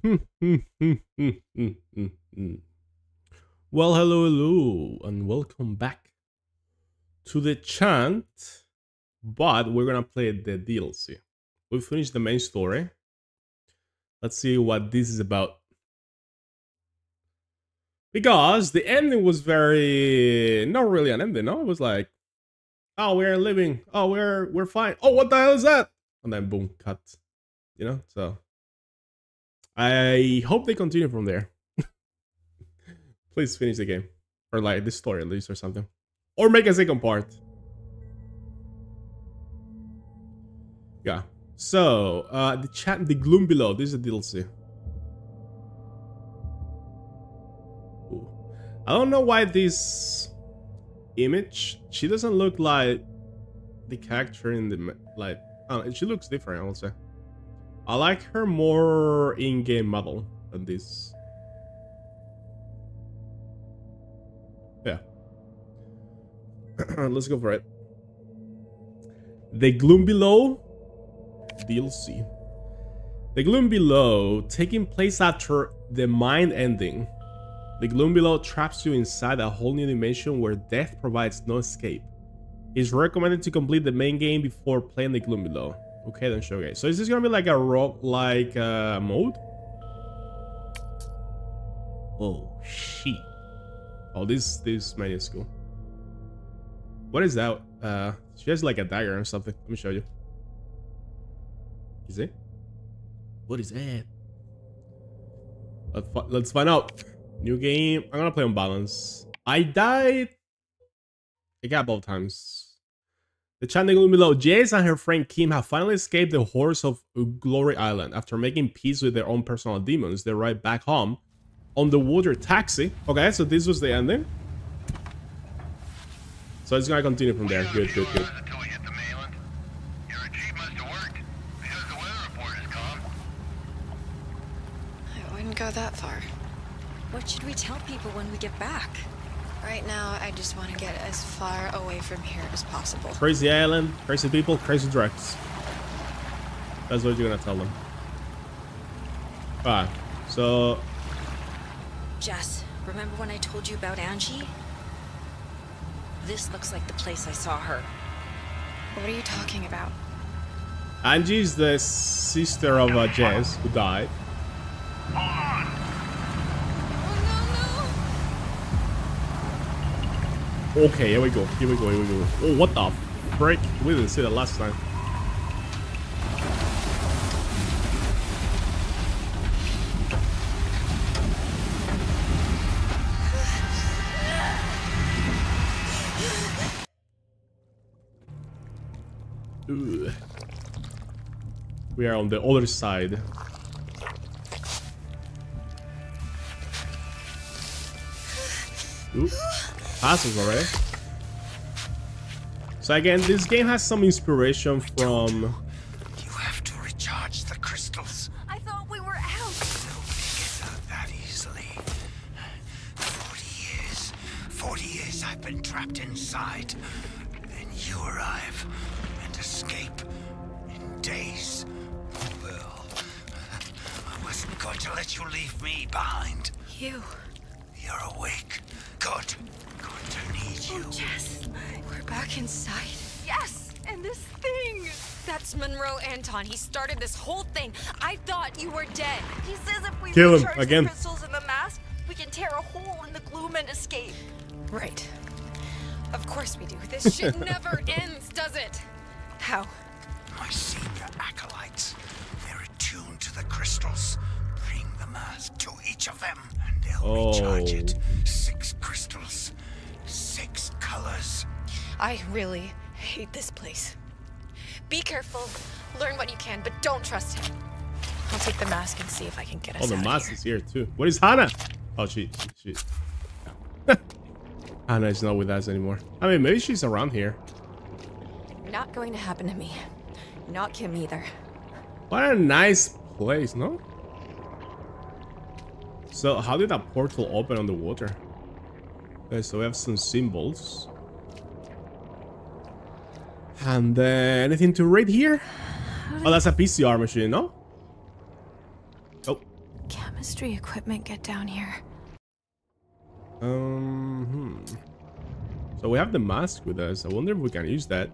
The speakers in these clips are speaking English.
well, hello, hello, and welcome back to the chant. But we're gonna play the DLC. We finished the main story. Let's see what this is about. Because the ending was very not really an ending, no? It was like, oh, we're living, oh, we're we're fine. Oh, what the hell is that? And then boom, cut. You know, so I hope they continue from there. Please finish the game. Or like the story at least or something. Or make a second part. Yeah. So, uh, the chant, the gloom below. This is a DLC. Ooh. I don't know why this image, she doesn't look like the character in the, like, uh, she looks different, I would say. I like her more in-game model than this. Yeah. Let's go for it. The Gloom Below DLC. The Gloom Below, taking place after the mind ending. The Gloom Below traps you inside a whole new dimension where death provides no escape. It's recommended to complete the main game before playing the Gloom Below. Okay, then show guys. So is this gonna be like a rock like uh, mode? Oh shit! Oh, this this man is cool. What is that? Uh, she has like a dagger or something. Let me show you. Is it? What is that? Let's, let's find out. New game. I'm gonna play on balance. I died a couple of times. The chat channel below, Jayce and her friend Kim have finally escaped the horrors of Glory Island. After making peace with their own personal demons, they ride back home on the water taxi. Okay, so this was the ending. So it's gonna continue from there. Good, good, good. Go that far. What should we tell people when we get back? Right now, I just want to get as far away from here as possible. Crazy island, crazy people, crazy drugs. That's what you're gonna tell them. Alright, so... Jess, remember when I told you about Angie? This looks like the place I saw her. What are you talking about? Angie's the sister of uh, Jess, who died. Okay, here we go. Here we go. Here we go. Oh, what the frick? We didn't see that last time. We are on the other side. Passes already. So again, this game has some inspiration from... You have to recharge the crystals. I thought we were out. Nobody gets out that easily. 40 years. 40 years I've been trapped inside. Then you arrive and escape in days. Well, I wasn't going to let you leave me behind. You. You're awake. Good. Going to need you. Oh, Jess. We're back inside. Yes! And this thing! That's Monroe Anton. He started this whole thing. I thought you were dead. He says if we Kill him recharge again. the crystals in the mask, we can tear a hole in the gloom and escape. Right. Of course we do. This shit never ends, does it? How? My senior acolytes. They're attuned to the crystals. Bring the mask to each of them, and they'll oh. recharge it. I really hate this place. Be careful. Learn what you can, but don't trust him. I'll take the mask and see if I can get us Oh, the mask here. is here too. What is Hannah? Oh, she, she, she. Hannah is not with us anymore. I mean, maybe she's around here. Not going to happen to me. Not Kim either. What a nice place, no? So, how did that portal open on the water? Okay, so we have some symbols. And uh, anything to read here? Oh, that's a PCR machine, no? Oh, chemistry equipment get down here? Um, hmm. So we have the mask with us. I wonder if we can use that.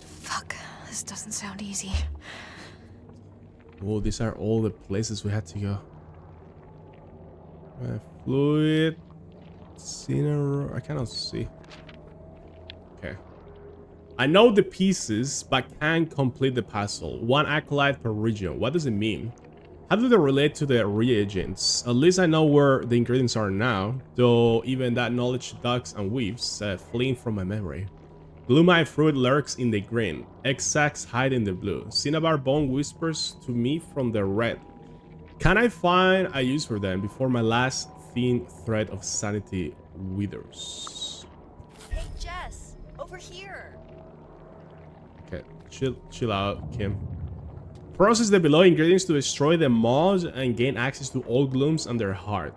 Fuck, this doesn't sound easy. Oh, these are all the places we had to go. Uh, fluid. Cinero. I cannot see. I know the pieces, but can't complete the puzzle. One acolyte per region. What does it mean? How do they relate to the reagents? At least I know where the ingredients are now, though even that knowledge ducks and weaves, uh, fleeing from my memory. Gloomite fruit lurks in the green. Exacts hide in the blue. Cinnabar bone whispers to me from the red. Can I find a use for them before my last thin thread of sanity withers? Hey, Jess, over here. Okay, chill, chill out, Kim. Process the below ingredients to destroy the moths and gain access to all glooms and their heart.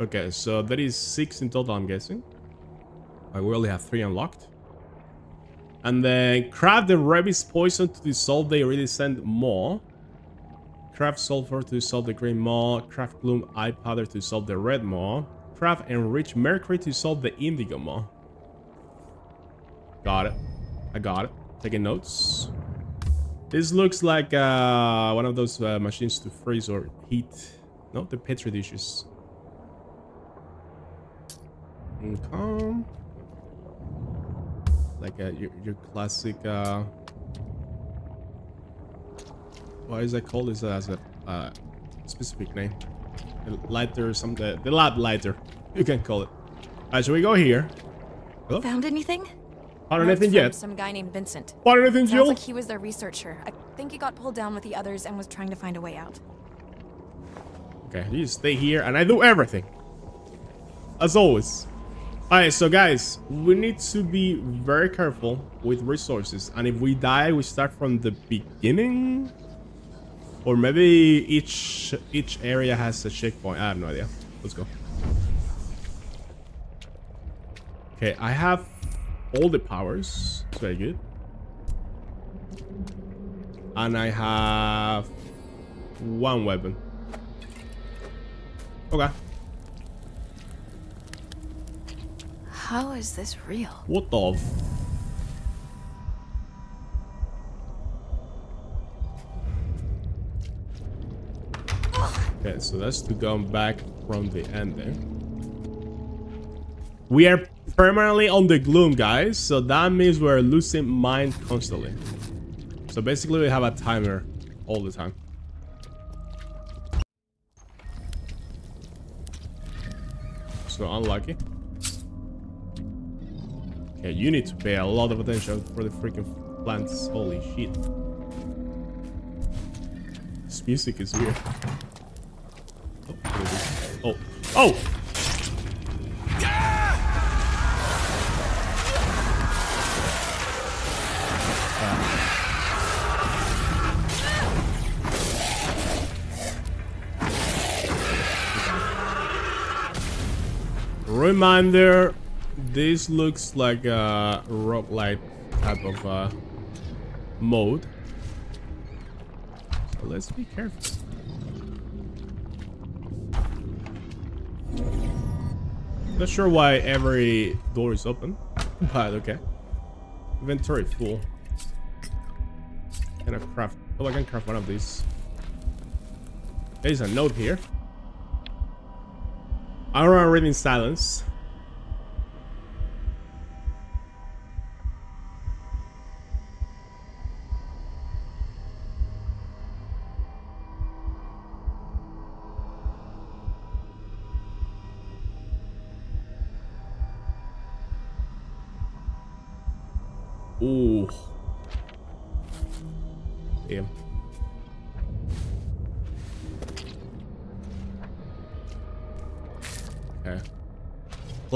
Okay, so that is six in total, I'm guessing. I we only have three unlocked. And then craft the rabies poison to dissolve the iridescent maw. Craft sulfur to dissolve the green maw. Craft gloomite powder to dissolve the red maw. Craft enrich mercury to dissolve the indigo maw. Got it. I got it. Taking notes. This looks like uh, one of those uh, machines to freeze or heat. No, the petri dishes. Okay. Like uh, your, your classic. Uh, what is that called? Is that as a uh, specific name? The lighter, some the, the lab lighter. You can call it. Alright, should we go here? Hello? Found anything? Notes anything yet? Some guy named Vincent. Found anything, Sounds like he was their researcher. I think he got pulled down with the others and was trying to find a way out. Okay, you stay here and I do everything. As always. Alright, so guys, we need to be very careful with resources. And if we die, we start from the beginning? Or maybe each each area has a checkpoint. I have no idea. Let's go. Okay, I have all the powers. It's very good. And I have one weapon. Okay. How is this real? What the? Okay, so that's to come back from the end there. We are permanently on the gloom, guys. So that means we're losing mind constantly. So basically we have a timer all the time. So unlucky. Okay, you need to pay a lot of attention for the freaking plants. Holy shit. This music is weird. Oh, oh, oh! Reminder, this looks like a roguelite type of uh, mode. So let's be careful. Not sure why every door is open, but okay. Inventory full. Can I craft? Oh, I can craft one of these. There's a note here. I read in silence.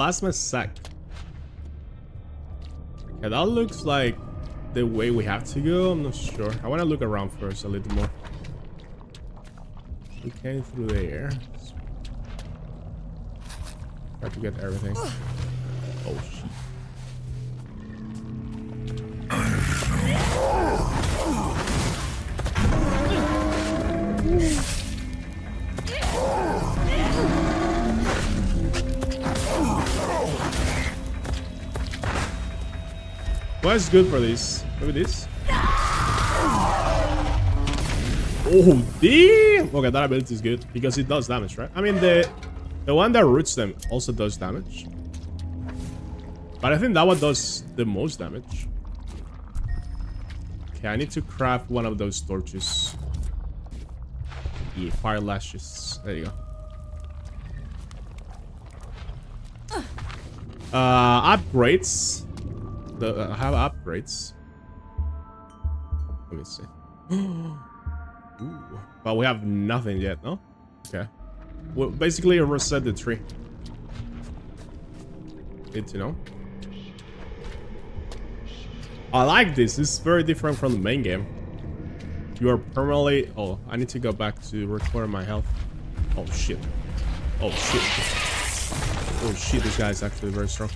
Plasma sac. Okay, that looks like the way we have to go. I'm not sure. I want to look around first a little more. We came through there. Try to get everything. Oh shit. What's good for this? Maybe this? Oh, damn! Okay, that ability is good because it does damage, right? I mean, the the one that roots them also does damage. But I think that one does the most damage. Okay, I need to craft one of those torches. Yeah, fire lashes. There you go. Uh, upgrades. The, uh, I have upgrades. Let me see. Ooh. But we have nothing yet, no? Okay. Well, basically reset the tree. Need to know. I like this. This is very different from the main game. You are permanently... Oh, I need to go back to record my health. Oh, shit. Oh, shit. Oh, shit. This guy is actually very strong.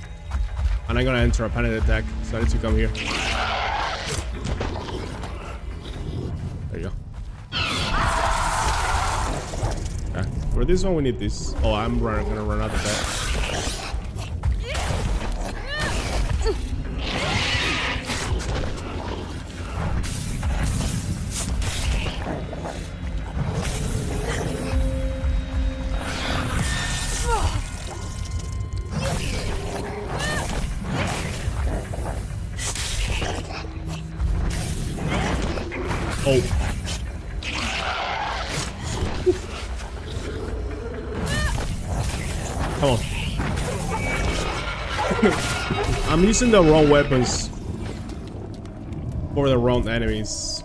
And I'm gonna enter a panic attack, so I need to come here. There you go. Okay. For this one, we need this. Oh, I'm gonna run out of that. Using the wrong weapons for the wrong enemies.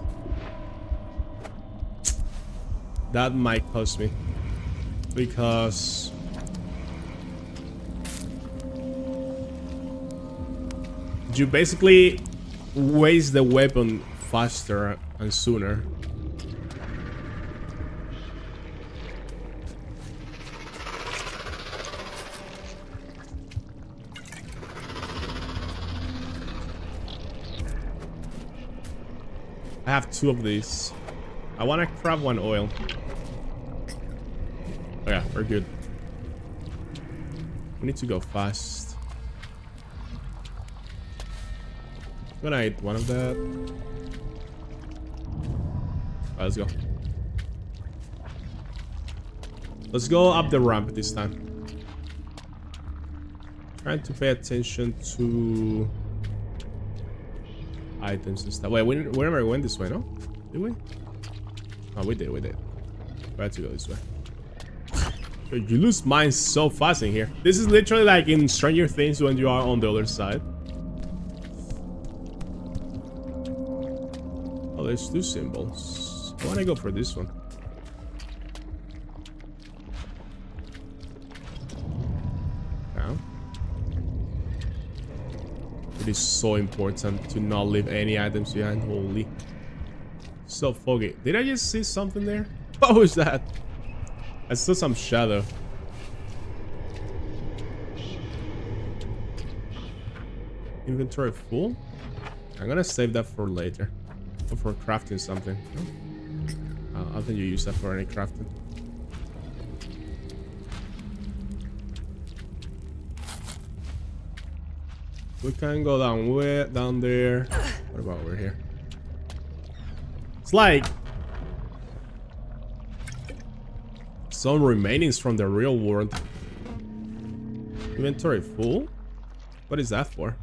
That might cost me. Because... You basically waste the weapon faster and sooner. I have two of these. I want to craft one oil. Oh yeah, we're good. We need to go fast. I'm gonna eat one of that. Let's go. Let's go up the ramp this time. Trying to pay attention to items and stuff. Wait, we, we never went this way, no? Did we? Oh, we did, we did. We had to go this way. You lose mines so fast in here. This is literally like in Stranger Things when you are on the other side. Oh, there's two symbols. I want to go for this one. Is so important to not leave any items behind. Holy. So foggy. Did I just see something there? What was that? I saw some shadow. Inventory full? I'm gonna save that for later. Or for crafting something. Uh, I don't think you use that for any crafting. We can go down way down there. What about over here? It's like some remainings from the real world. Inventory full? What is that for?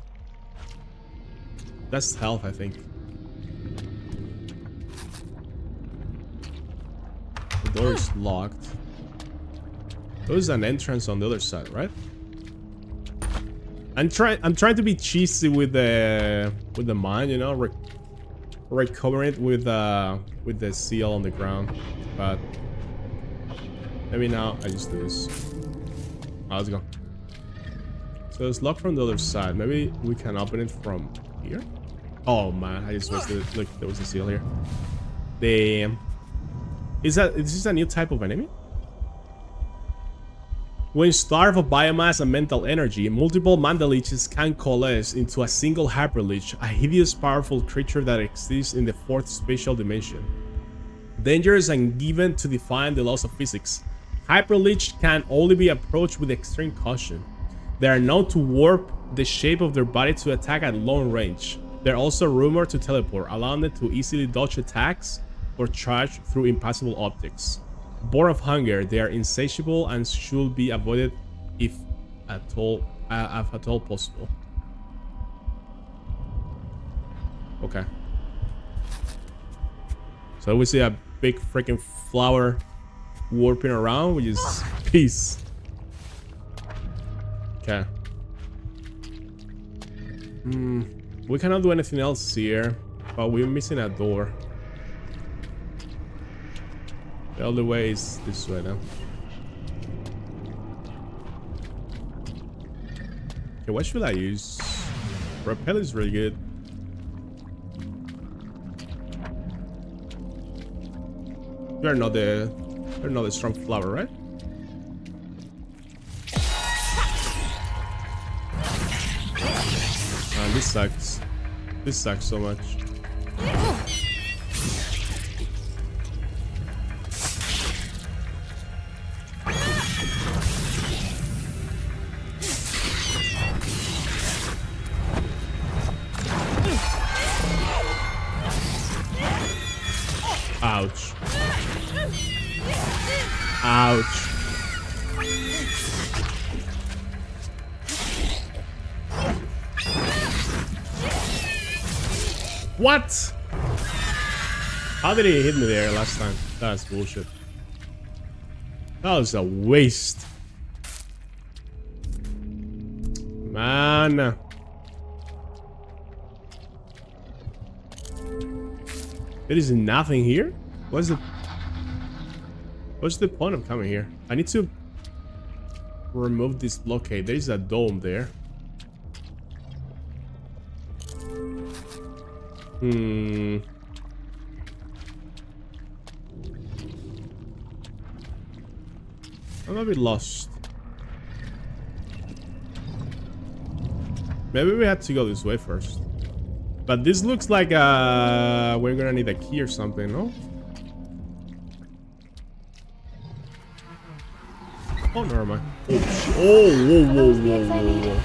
That's health, I think. The door is locked. There's an entrance on the other side, right? I'm trying. I'm trying to be cheesy with the with the mine, you know, re recover it with uh with the seal on the ground, but maybe now I just do this. Oh, let's go. So it's locked from the other side. Maybe we can open it from here. Oh man, I just wasted it. Look, there was a seal here. Damn. Is that is this a new type of enemy? When starved of biomass and mental energy, multiple Mandaliches can coalesce into a single Hyperlich, a hideous powerful creature that exists in the fourth spatial dimension. Dangerous and given to define the laws of physics, Hyperlich can only be approached with extreme caution. They are known to warp the shape of their body to attack at long range. They're also rumored to teleport, allowing them to easily dodge attacks or charge through impassable optics. Born of hunger, they are insatiable and should be avoided if at all, uh, if at all possible. Okay. So we see a big freaking flower warping around, which is peace. Okay. Hmm. We cannot do anything else here, but we're missing a door. The only way is this way now. Okay, what should I use? Repel is really good. You're not the you're not a strong flower, right? Man, this sucks. This sucks so much. Did he hit me there last time? That's bullshit. That was a waste. Man. There is nothing here? What's the... What's the point of coming here? I need to remove this blockade. There is a dome there. Hmm. I'm a bit lost. Maybe we have to go this way first. But this looks like uh, we're gonna need a key or something, no? Oh, never mind. Oh, oh whoa, whoa, whoa, whoa, whoa.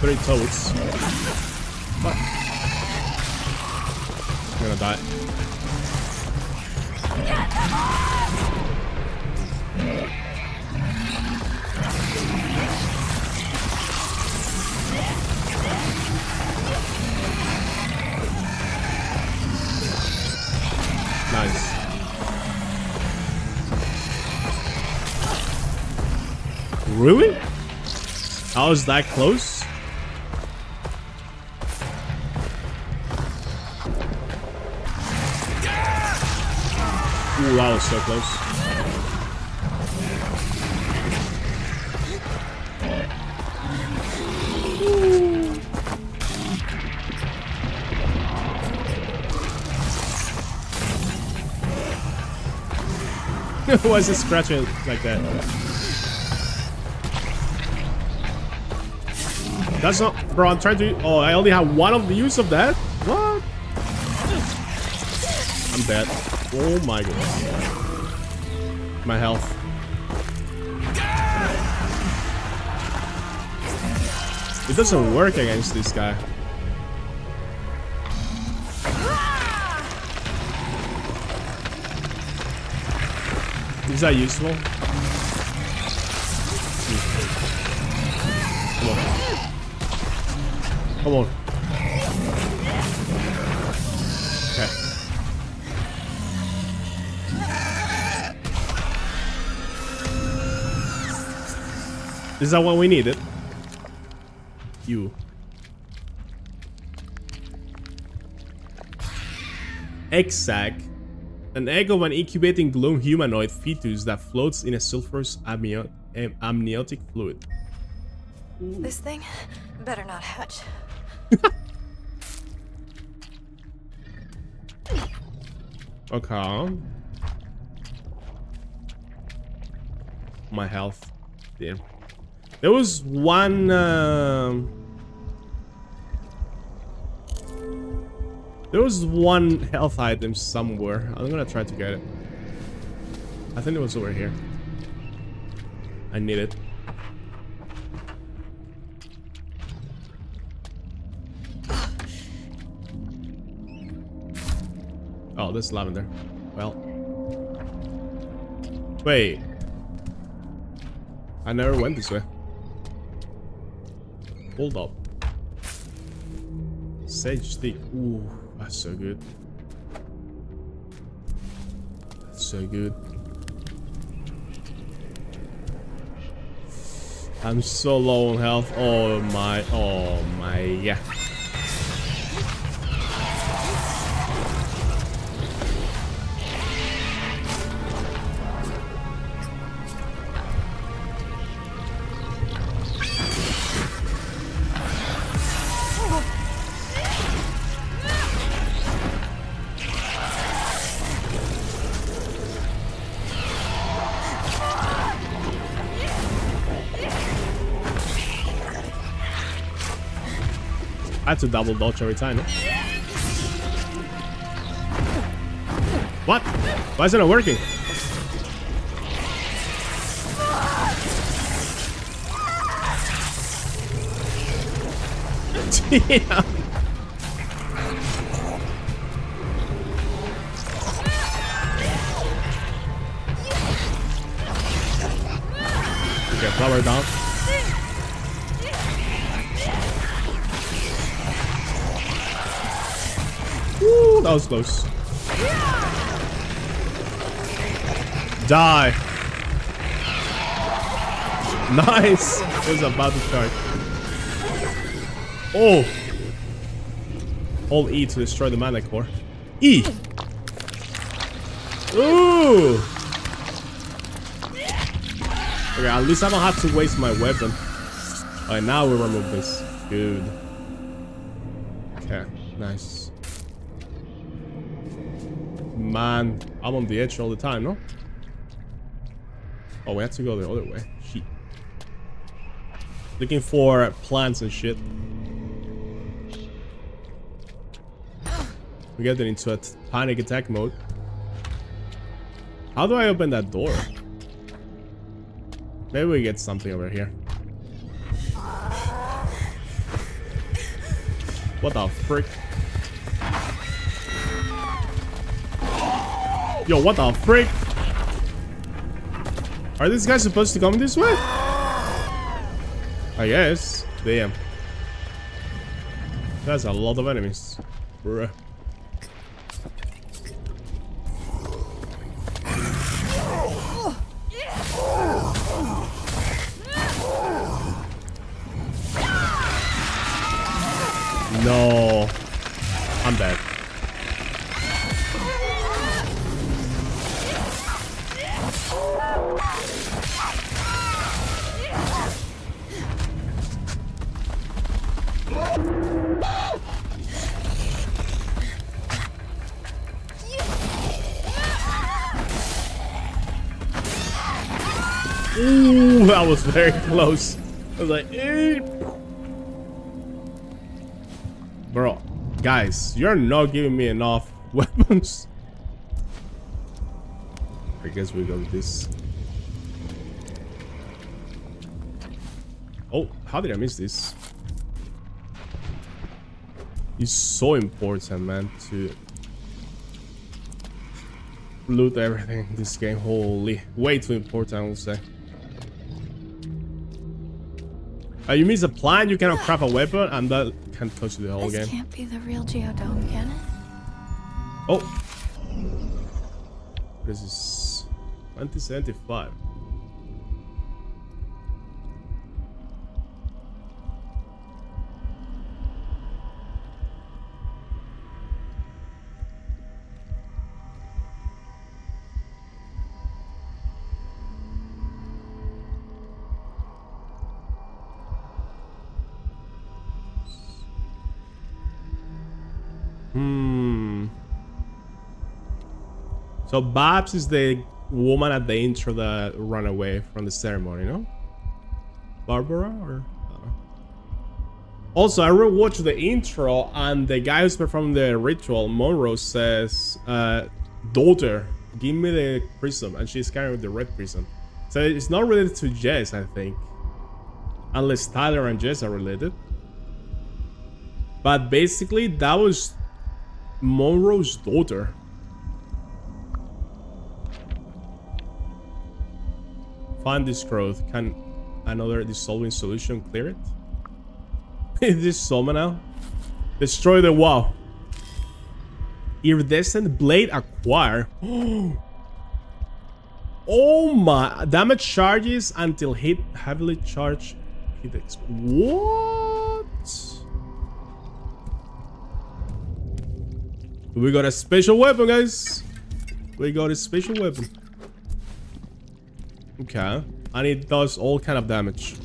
Three toads. What? I'm gonna die. Nice. Really? I was that close? Ooh, that was so close. Why is it scratching like that? That's not, bro. I'm trying to. Oh, I only have one of the use of that. What? I'm dead. Oh my god. My health. It doesn't work against this guy. That useful? Come on. Come on. Okay. Is that what we needed? You. Sac. An egg of an incubating gloom humanoid fetus that floats in a sulfurous amnio am- amniotic fluid. This thing better not hatch. Okay. My health. Damn. There was one. Um, There was one health item somewhere. I'm gonna try to get it. I think it was over here. I need it. Oh, this is lavender. Well. Wait. I never went this way. Hold up. Sage stick. Ooh that's so good. That's so good. I'm so low on health. Oh my, oh my, yeah. To double dodge every time. No? What? Why is it not working? Damn. That was close. Die. Nice. It was about to charge. Oh. Hold E to destroy the mana core. E. Ooh. Okay, at least I don't have to waste my weapon. Alright, now we remove this. Good. Okay, nice. Man, I'm on the edge all the time, no? Oh, we have to go the other way. Shit. Looking for plants and shit. We get into a panic attack mode. How do I open that door? Maybe we get something over here. What the frick? Yo, what the frick? Are these guys supposed to come this way? I guess. Damn. That's a lot of enemies. Bruh. Very close. I was like, eh. Bro, guys, you're not giving me enough weapons. I guess we go with this. Oh, how did I miss this? It's so important, man, to loot everything in this game. Holy, way too important, I will say. Uh, you miss a plan, you cannot craft a weapon, and that can you the whole this game. can't be the real Geodome, can it? Oh. This is 2075. So Babs is the woman at the intro that ran away from the ceremony, no? Barbara or. Also, I rewatched the intro and the guy who's performing the ritual, Monroe, says, uh, daughter, give me the prism. And she's carrying the red prism. So it's not related to Jess, I think. Unless Tyler and Jess are related. But basically, that was Monroe's daughter. Find this growth. Can another dissolving solution clear it? Is this Soma now? Destroy the wall. Iridescent blade acquire. Oh my! Damage charges until hit heavily charged hit. What? We got a special weapon, guys. We got a special weapon. Okay. And it does all kind of damage.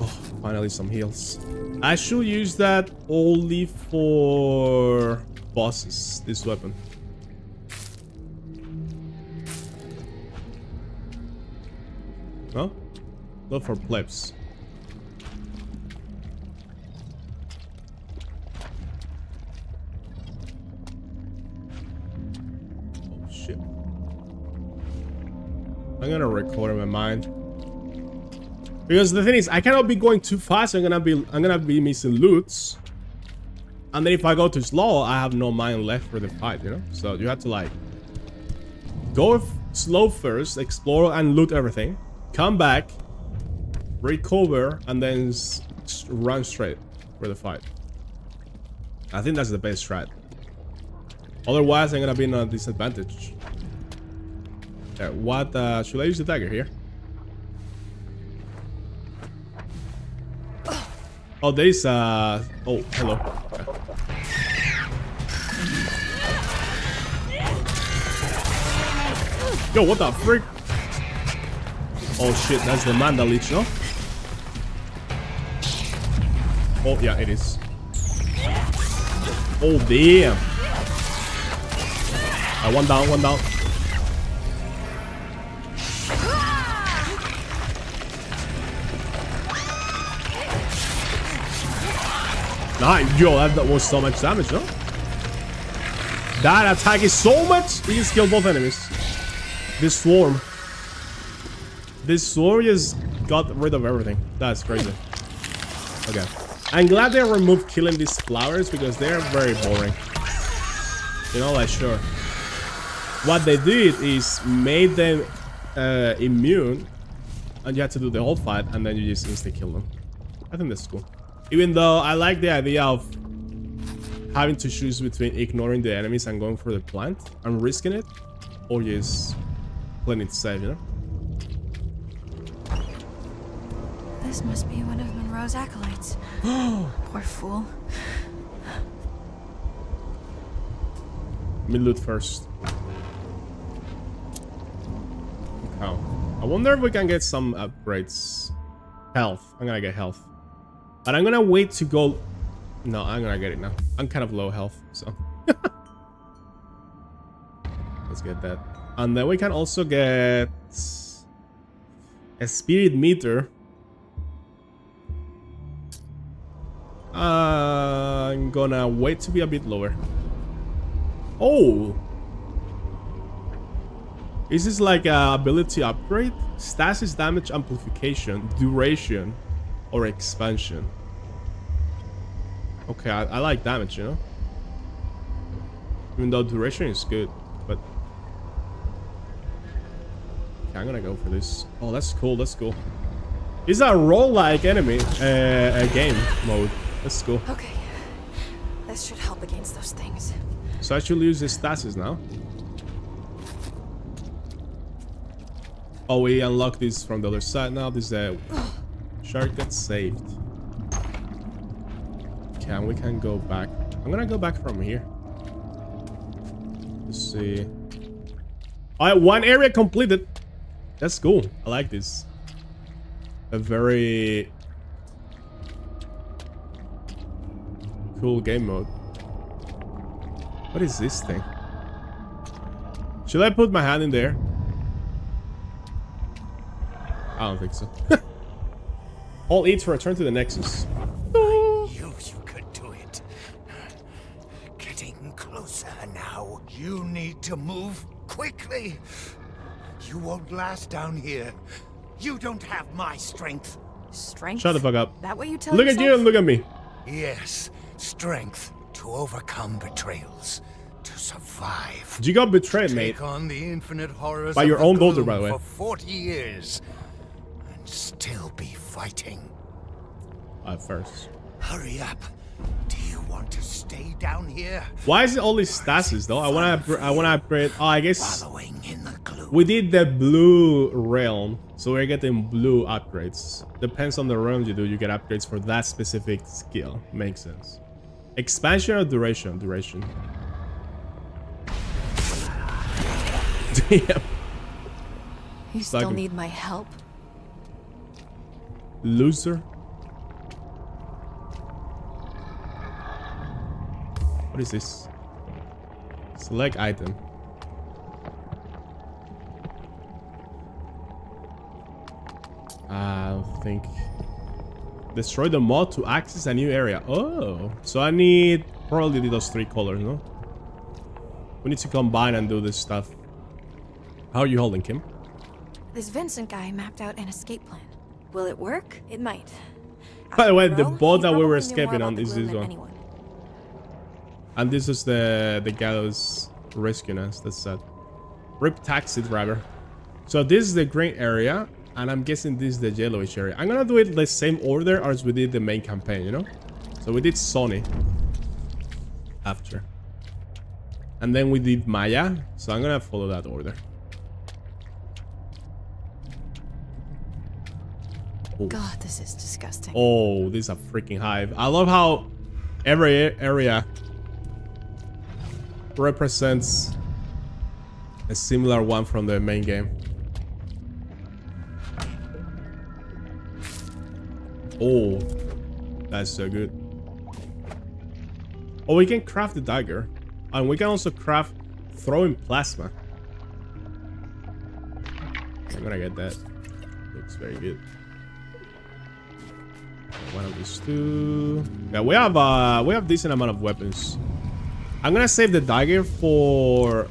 Oh, finally some heals. I should use that only for bosses, this weapon. No? Not for plebs. I'm gonna record in my mind. Because the thing is, I cannot be going too fast. I'm gonna be, I'm gonna be missing loots. And then if I go too slow, I have no mind left for the fight, you know? So you have to like go slow first, explore and loot everything, come back, recover, and then run straight for the fight. I think that's the best strat. Otherwise, I'm gonna be in a disadvantage. Yeah, what uh, should I use the dagger here? Oh, there's uh oh hello. Yo, what the frick? Oh shit, that's the Manda Leech, no? Oh yeah, it is. Oh damn. Uh, one down, one down. Nice. Yo, that, that was so much damage, no? That attack is so much. He just killed both enemies. This swarm. This swarm just got rid of everything. That's crazy. Okay. I'm glad they removed killing these flowers because they're very boring. You know, like, sure. What they did is made them uh, immune and you had to do the whole fight and then you just instantly kill them. I think that's cool. Even though I like the idea of having to choose between ignoring the enemies and going for the plant and risking it, or just playing it safe, you know? This must be one of Monroe's acolytes. Poor fool. Let me loot first. Okay. I wonder if we can get some upgrades. Health. I'm gonna get health. But I'm gonna wait to go... No, I'm gonna get it now. I'm kind of low health, so... Let's get that. And then we can also get... A spirit meter. I'm gonna wait to be a bit lower. Oh! Is this like a ability upgrade? Stasis damage amplification, duration, or expansion? Okay, I, I like damage, you know? Even though duration is good, but... Okay, I'm gonna go for this. Oh, that's cool, that's cool. It's a role-like enemy, uh, a game mode. That's cool. Okay. This should help against those things. So I should use his stasis now. Oh, we unlock this from the other side now. This uh, shark gets saved. Okay, we can go back. I'm gonna go back from here. Let's see. Alright, one area completed. That's cool. I like this. A very cool game mode. What is this thing? Should I put my hand in there? I don't think so. All eats to return to the Nexus. I knew ah. you could do it. Getting closer now. You need to move quickly. You won't last down here. You don't have my strength. Strength? Shut the fuck up. That what you tell Look at you and look at me. Yes, strength to overcome betrayals, to survive. You got betrayed, mate. Take on the infinite horrors By of your the own daughter, by the way. For 40 years. And still be fighting. At first. Hurry up. Do you want to stay down here? Why is it all these stasis though? I wanna I wanna upgrade. Oh, I guess Following in the gloom. we did the blue realm, so we're getting blue upgrades. Depends on the realm you do, you get upgrades for that specific skill. Makes sense. Expansion or duration? Duration. Damn. You still need my help? Loser. What is this? Select item. I think destroy the mod to access a new area. Oh, so I need probably those three colors, no? We need to combine and do this stuff. How are you holding, Kim? This Vincent guy mapped out an escape plan. Will it work? It might. By the way, the boat that we were probably knew more escaping on is this one. anyone. And this is the the gallows rescuing us. That's sad. Rip taxi driver. So this is the green area, and I'm guessing this is the yellowish area. I'm gonna do it the same order as we did the main campaign, you know? So we did Sony after. And then we did Maya, so I'm gonna follow that order. Oh. God, this is disgusting. Oh, this is a freaking hive. I love how every area represents a similar one from the main game. Oh, that's so good. Oh, we can craft the dagger. And we can also craft throwing plasma. I'm gonna get that. Looks very good. One of these two. Yeah, we have uh we have decent amount of weapons. I'm gonna save the dagger for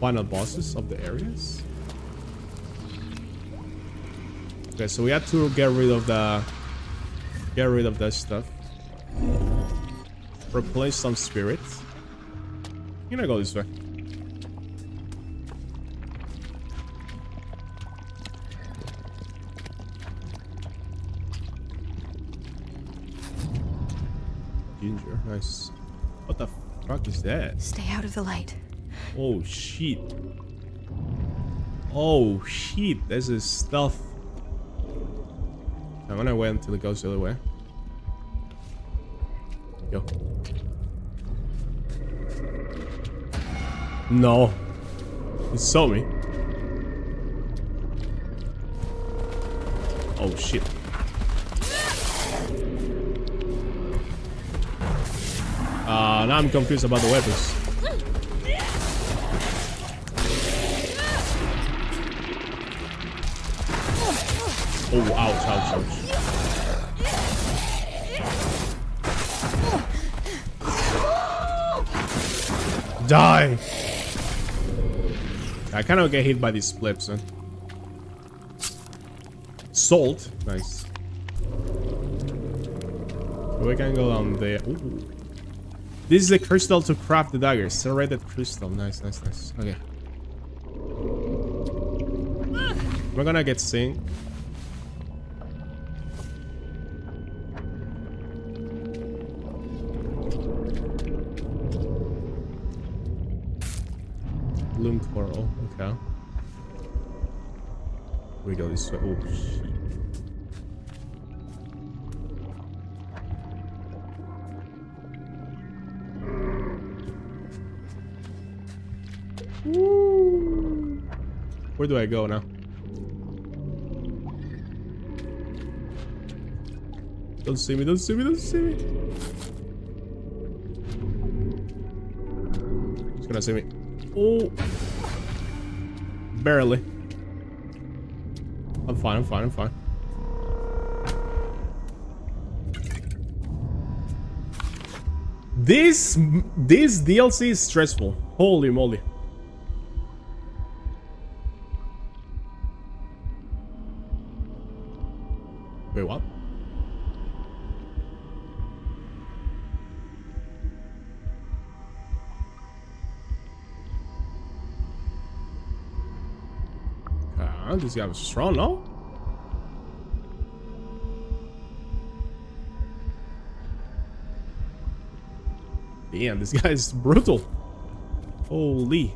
final bosses of the areas. Okay, so we have to get rid of the get rid of that stuff. Replace some spirits. I'm gonna go this way. Nice. What the fuck is that? Stay out of the light. Oh shit. Oh shit, this is stealth. I'm gonna wait until it goes the other way. Go. No. He saw me. Oh shit. Uh, now I'm confused about the weapons. Oh, ouch, ouch, ouch. Die! I cannot get hit by these flips, man. Salt. Nice. We can go down there. Ooh. This is the crystal to craft the dagger. Serrated crystal. Nice, nice, nice. Okay. We're gonna get seen. Bloom coral. Okay. We go this way. Oh shit. Where do I go now? Don't see me, don't see me, don't see me. He's gonna see me. Oh. Barely. I'm fine, I'm fine, I'm fine. This this DLC is stressful. Holy moly. This guy was strong, no? Damn, this guy is brutal. Holy.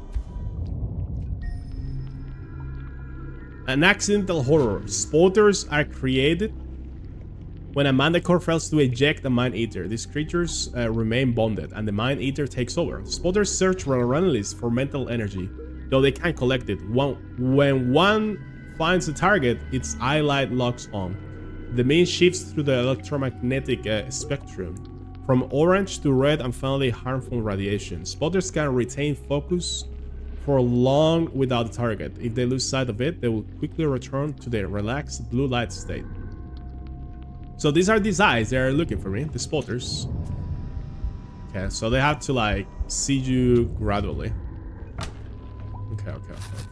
An accidental horror. Spotters are created when a manticore fails to eject a Mind Eater. These creatures uh, remain bonded, and the Mind Eater takes over. Spotters search relentlessly for mental energy, though they can't collect it. One, when one finds a target, its eye light locks on. The main shifts through the electromagnetic uh, spectrum, from orange to red and finally harmful radiation. Spotters can retain focus for long without the target. If they lose sight of it, they will quickly return to their relaxed blue light state. So these are these eyes. They're looking for me, the spotters. Okay, so they have to like see you gradually. Okay, okay, okay.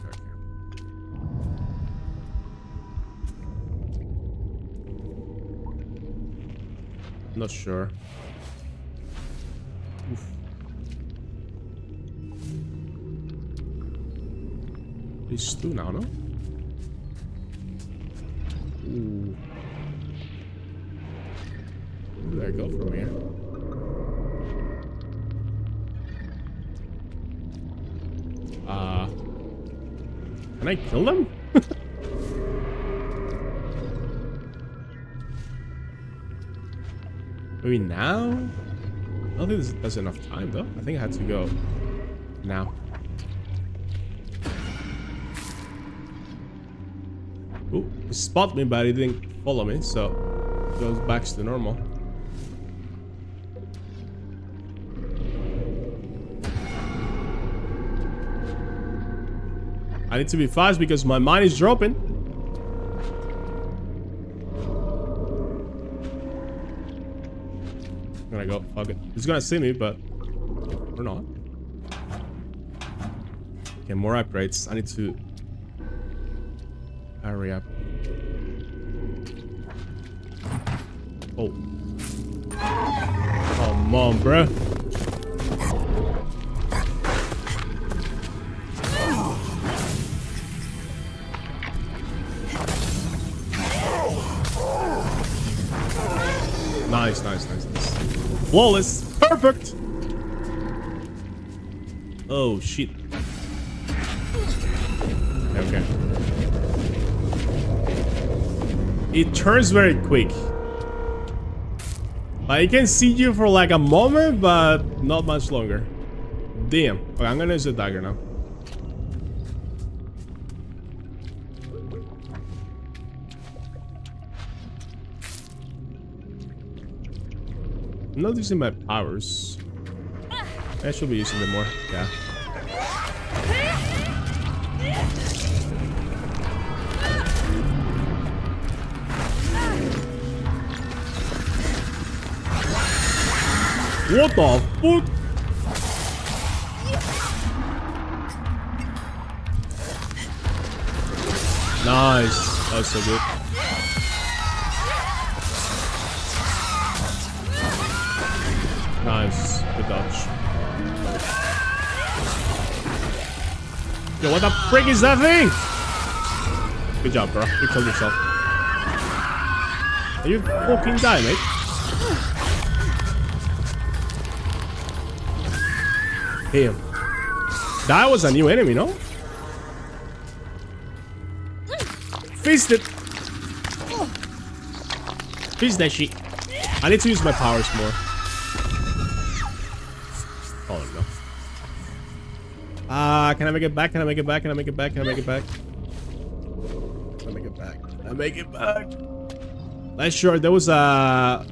Not sure. Oof. These two now, no? Ooh. Where do I go from here? Uh, can I kill them? Maybe now? I don't think there's enough time though. I think I had to go now. Ooh, he spotted me, but he didn't follow me, so goes back to normal. I need to be fast because my mind is dropping. Go. Fuck it. He's gonna see me, but or not. Okay, more upgrades. I need to hurry up. Oh. Come on, bruh. Flawless. Perfect. Oh, shit. Okay. It turns very quick. I can see you for like a moment, but not much longer. Damn. Okay, I'm gonna use the dagger now. I'm not using my powers. I should be using them more. Yeah. What the fuck? Nice. That was so good. Yo, what the frick is that thing? Good job, bro. You killed yourself. Are you fucking dying, mate? Damn. That was a new enemy, no? Feast it! Feast that shit. I need to use my powers more. Ah, uh, can I make it back? Can I make it back? Can I make it back? Can I make it back? Can I make it back? Can I make it back? Not sure. There was a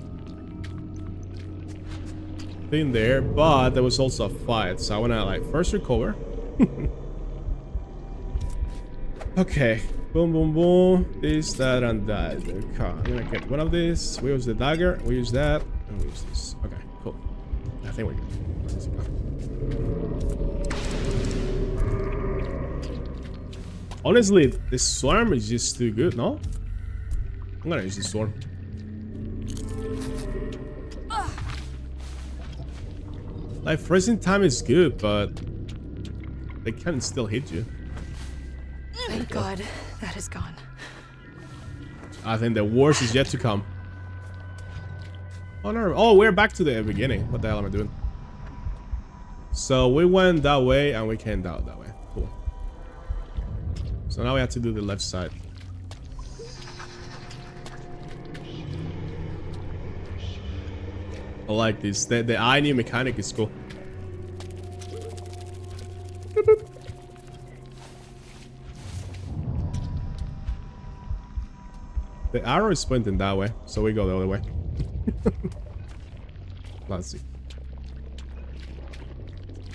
thing there, but there was also a fight. So I wanna like first recover. okay. Boom, boom, boom. This, that, and that. Okay. I'm gonna get one of these. We use the dagger. We use that. And we use this. Okay, cool. I think we're good. Honestly, this swarm is just too good, no? I'm gonna use this swarm. Like, freezing time is good, but they can still hit you. Thank God that is gone. I think the worst is yet to come. Oh no! Oh, we're back to the beginning. What the hell am I doing? So we went that way and we came down that way. So now we have to do the left side. I like this. The, the eye new mechanic is cool. The arrow is pointing that way, so we go the other way. Let's see.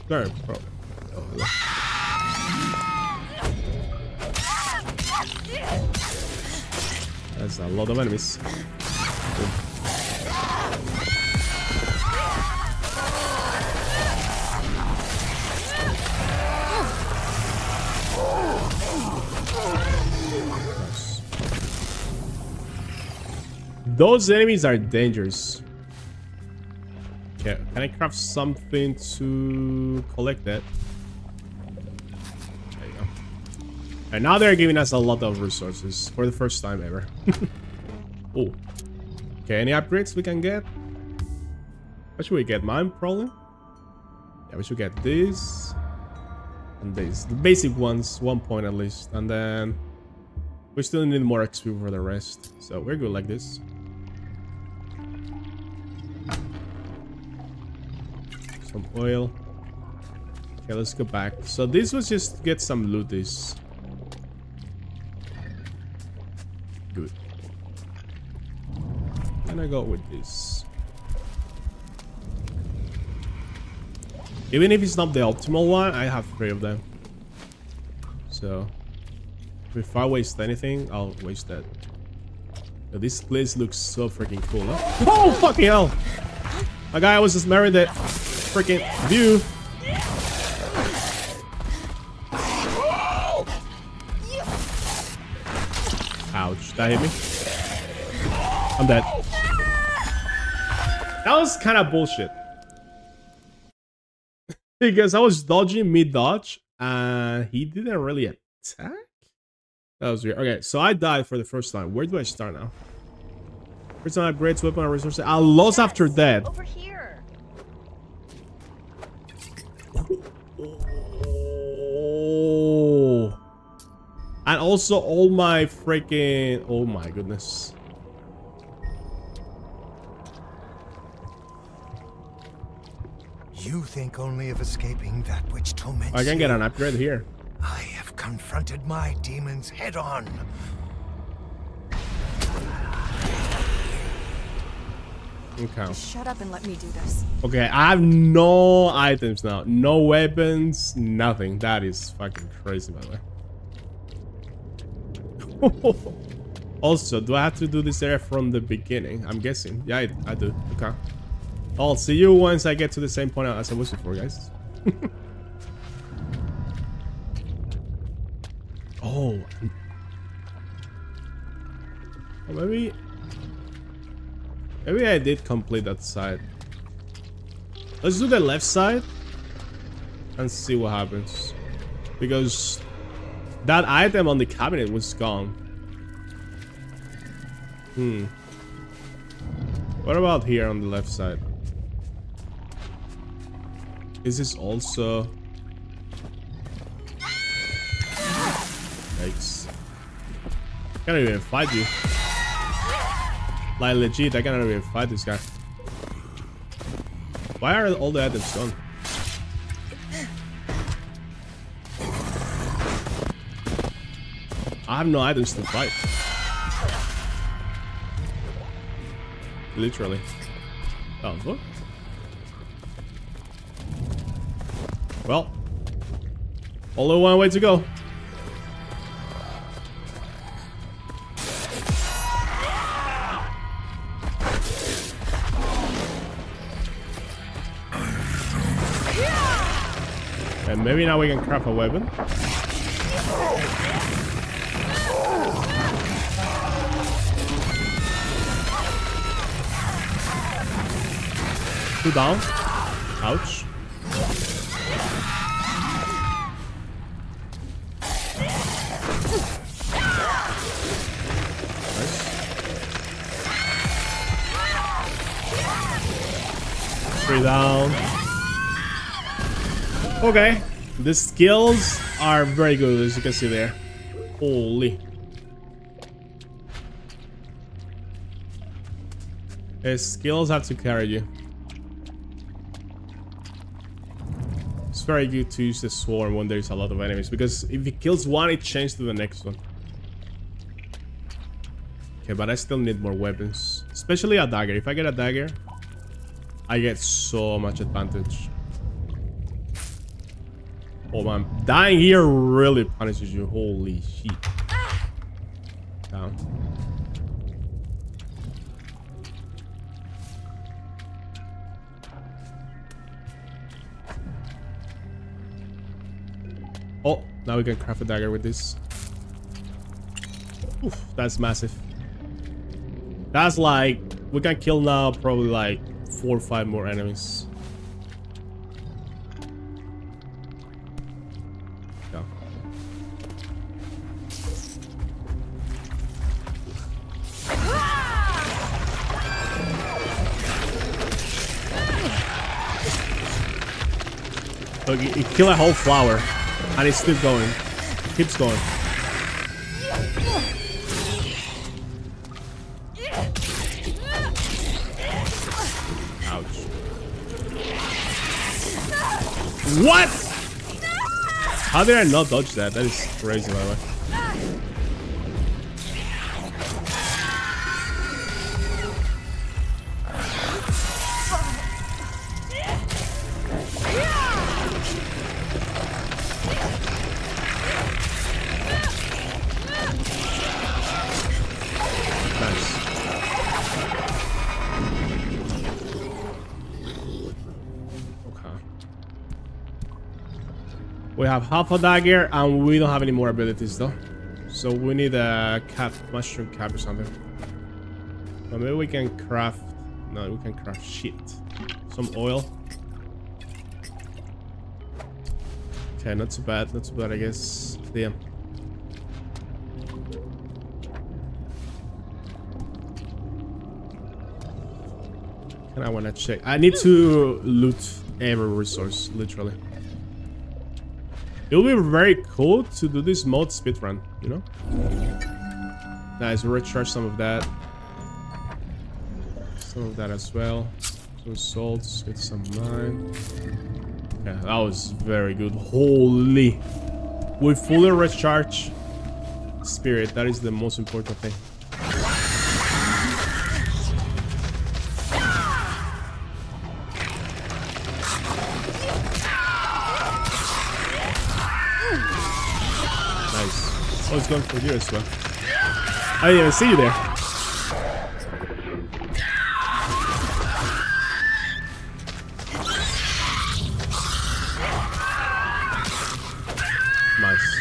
There. Oh, That's a lot of enemies. Those enemies are dangerous. Okay, can I craft something to collect that? And now they're giving us a lot of resources for the first time ever. oh. Okay, any upgrades we can get? What should we get? Mine, probably? Yeah, we should get this. And this. The basic ones, one point at least. And then... We still need more XP for the rest. So we're good like this. Some oil. Okay, let's go back. So this was just to get some loot I go with this. Even if it's not the optimal one, I have three of them. So, if I waste anything, I'll waste that. But this place looks so freaking cool, huh? Oh, fucking hell! My guy was just married that freaking view. Ouch, that hit me. I'm dead. That was kind of bullshit. because I was dodging mid-dodge and he didn't really attack? That was weird. Okay, so I died for the first time. Where do I start now? First time upgrades, weapon, and resources. I lost after that. Over here. Oh. And also all my freaking... Oh my goodness. You think only of escaping that which torments I can get an upgrade here. I have confronted my demons head on. Okay. Shut up and let me do this. Okay, I have no items now. No weapons, nothing. That is fucking crazy, by the way. also, do I have to do this area from the beginning? I'm guessing. Yeah, I, I do. Okay. I'll see you once I get to the same point as I was before, guys. oh. Maybe... Maybe I did complete that side. Let's do the left side and see what happens. Because that item on the cabinet was gone. Hmm. What about here on the left side? Is this also... Yikes. Can't even fight you. Like legit, I cannot even fight this guy. Why are all the items gone? I have no items to fight. Literally. Oh, what? Well, only one way to go. And maybe now we can craft a weapon. Two down. Ouch. Down. Okay. The skills are very good, as you can see there. Holy. His skills have to carry you. It's very good to use the swarm when there's a lot of enemies because if it kills one, it changes to the next one. Okay, but I still need more weapons. Especially a dagger. If I get a dagger, I get so much advantage. Oh man, dying here really punishes you. Holy shit. Down. Oh, now we can craft a dagger with this. Oof, that's massive. That's like, we can kill now probably like four or five more enemies. Yeah. Look, you, you kill a whole flower, and it's still going. It keeps going. What? How did I not dodge that? That is crazy, by the way. Have half a dagger and we don't have any more abilities though. So we need a cap, mushroom cap or something. But maybe we can craft, no, we can craft shit. Some oil. Okay, not too bad, not too bad I guess. Damn. And I want to check. I need to loot every resource, literally. It will be very cool to do this mode speedrun, you know? Nice, we recharge some of that. Some of that as well. Some salts, get some mine. Yeah, that was very good. Holy. We fully recharge spirit. That is the most important thing. Going for you as well. I didn't even see you there. Nice.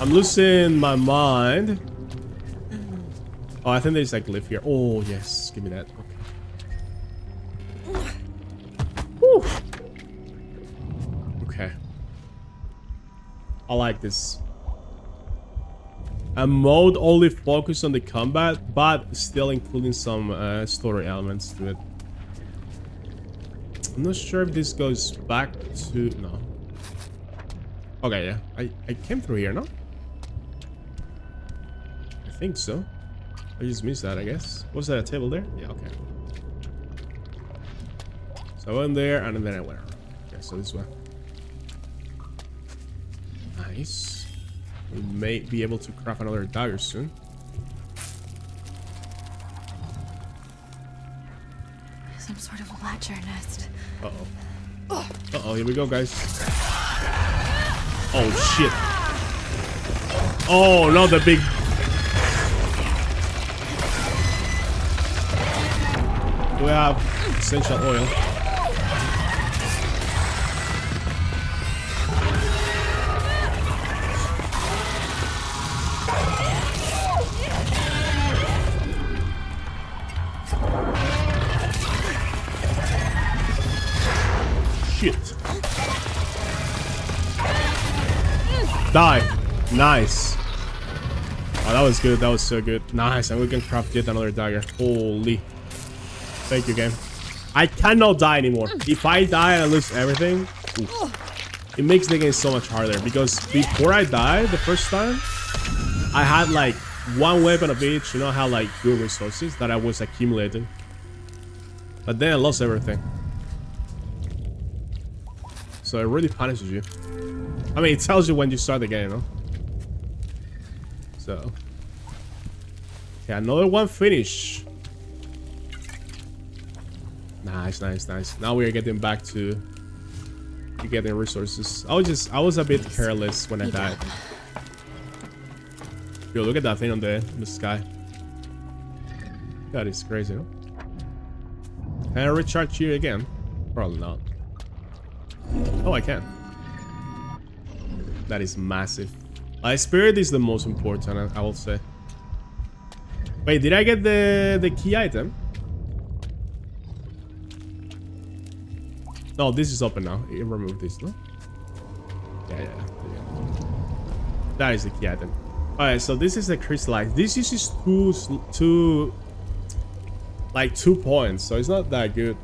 I'm losing my mind. Oh, I think there's like live here. Oh, yes. Give me that. Okay. Whew. Okay. I like this. A mode only focused on the combat, but still including some uh, story elements to it. I'm not sure if this goes back to... No. Okay, yeah. I, I came through here, no? I think so. I just missed that, I guess. Was that a table there? Yeah, okay. So I went there, and then I went. Okay, so this way. Nice. We may be able to craft another dagger soon. Some sort of latcher nest. Uh-oh. Uh-oh, here we go, guys. Oh, shit. Oh, not the big... We have essential oil? Die. Nice. Oh, that was good. That was so good. Nice. And we can craft yet another dagger. Holy. Thank you, game. I cannot die anymore. If I die and I lose everything, it makes the game so much harder. Because before I died the first time, I had like one weapon of each. You know, how like good resources that I was accumulating. But then I lost everything. So it really punishes you. I mean, it tells you when you start the game? So. Yeah, another one finish. Nice, nice, nice. Now we are getting back to, to getting resources. I was just, I was a bit careless when I died. Yo, look at that thing on the, on the sky. That is crazy, no? Can I recharge you again? Probably not. Oh, I can. That is massive. My spirit is the most important, I will say. Wait, did I get the, the key item? No, this is open now. You remove this, no? Yeah, yeah, yeah. That is the key item. Alright, so this is the crystallize. This uses two, two, like two points, so it's not that good.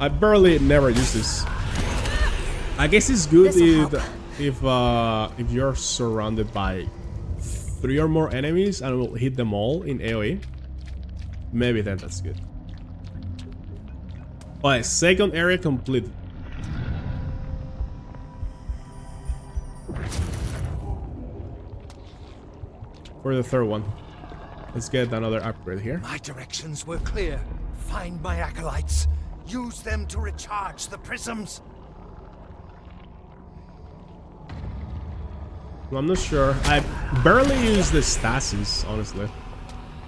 I barely never use this. I guess it's good if if uh if you're surrounded by three or more enemies and will hit them all in AoE. Maybe then that's good. Alright, second area complete. For the third one. Let's get another upgrade here. My directions were clear. Find my acolytes. Use them to recharge the prisms. I'm not sure. I barely use the stasis, honestly.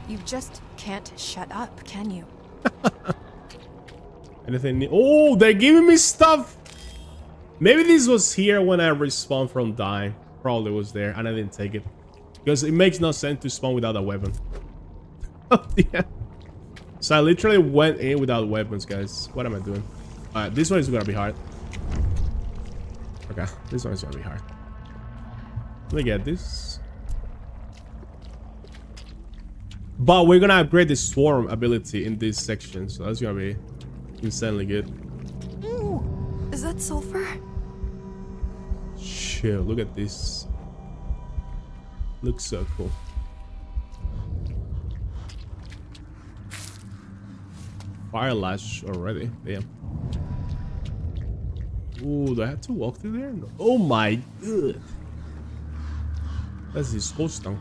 You just can't shut up, can you? Anything? new? Oh, they're giving me stuff. Maybe this was here when I respawned from dying. Probably was there, and I didn't take it because it makes no sense to spawn without a weapon. oh yeah. So I literally went in without weapons, guys. What am I doing? Alright, this one is gonna be hard. Okay, this one is gonna be hard. Let me get this. But we're gonna upgrade the swarm ability in this section, so that's gonna be insanely good. Ooh, is that sulfur? Chill, look at this. Looks so cool. Fire lash already, damn. Ooh, do I have to walk through there? No. Oh my god. That's his ghost town.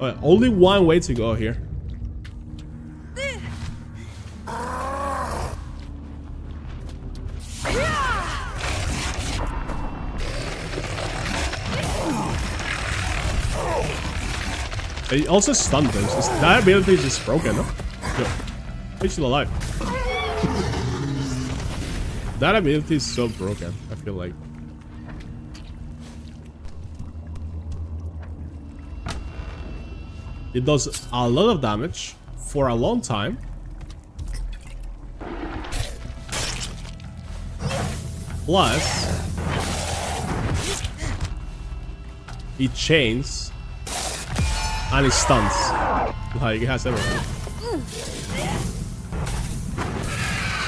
Right, only one way to go here. He also stunned them. That ability is just broken? Yo, he's still alive. that ability is so broken, I feel like. It does a lot of damage for a long time. Plus, it chains and it stuns. Like, it has everything.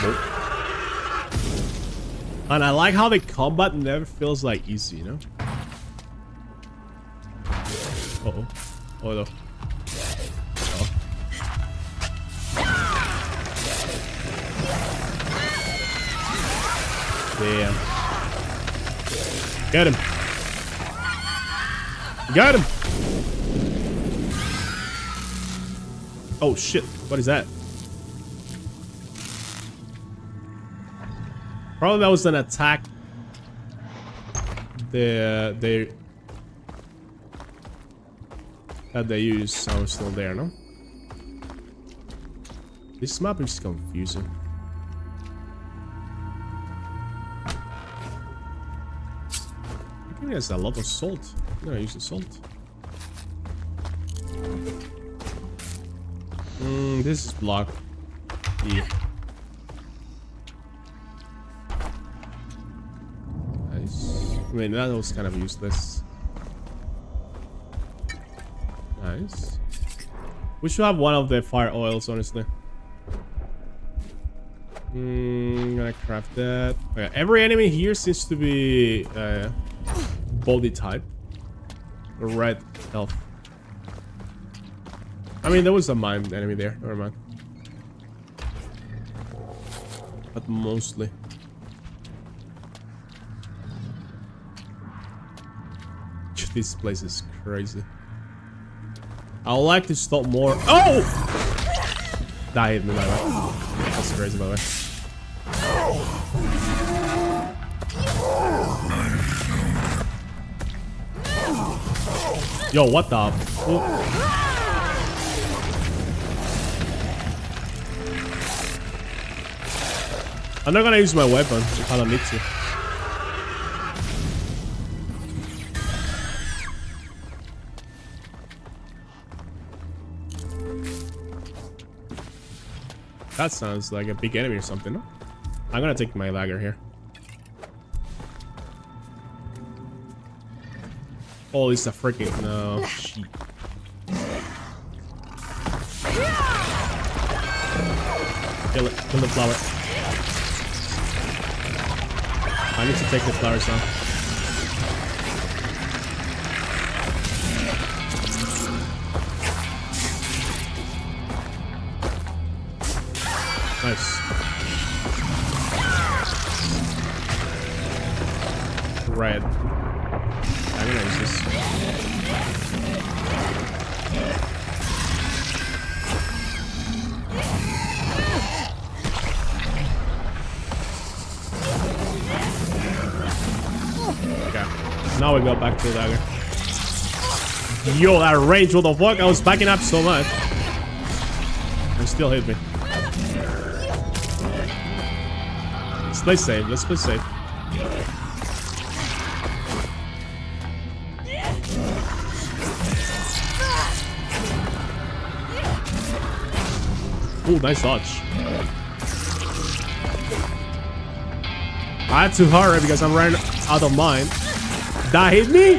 Nope. And I like how the combat never feels like easy, you know? Uh oh. Oh no. Damn. Get him. Got him. Oh shit. What is that? Probably that was an attack. The they that they use. I was still there, no? This map is confusing. There's a lot of salt. I'm use the salt. Mm, this is block. Yeah. Nice. I mean, that was kind of useless. Nice. We should have one of the fire oils, honestly. Mm, gonna craft that. Okay, every enemy here seems to be uh, body type. Red elf. I mean, there was a mine enemy there. Never mind. But mostly. This place is crazy. I would like to stop more. Oh! That hit me, by the way. That's crazy, by the way. Yo, what the? I'm not gonna use my weapon I don't need to. That sounds like a big enemy or something. I'm gonna take my lagger here. Oh, it's a freaking no. Shit. Kill it. Kill the flower. I need to take the flowers down. Nice. Red. We go back to the dagger. Yo, that range, what the fuck? I was backing up so much. It still hit me. Let's play safe. Let's play safe. Ooh, nice dodge. I had to hurry because I'm running out of mine. That hit me?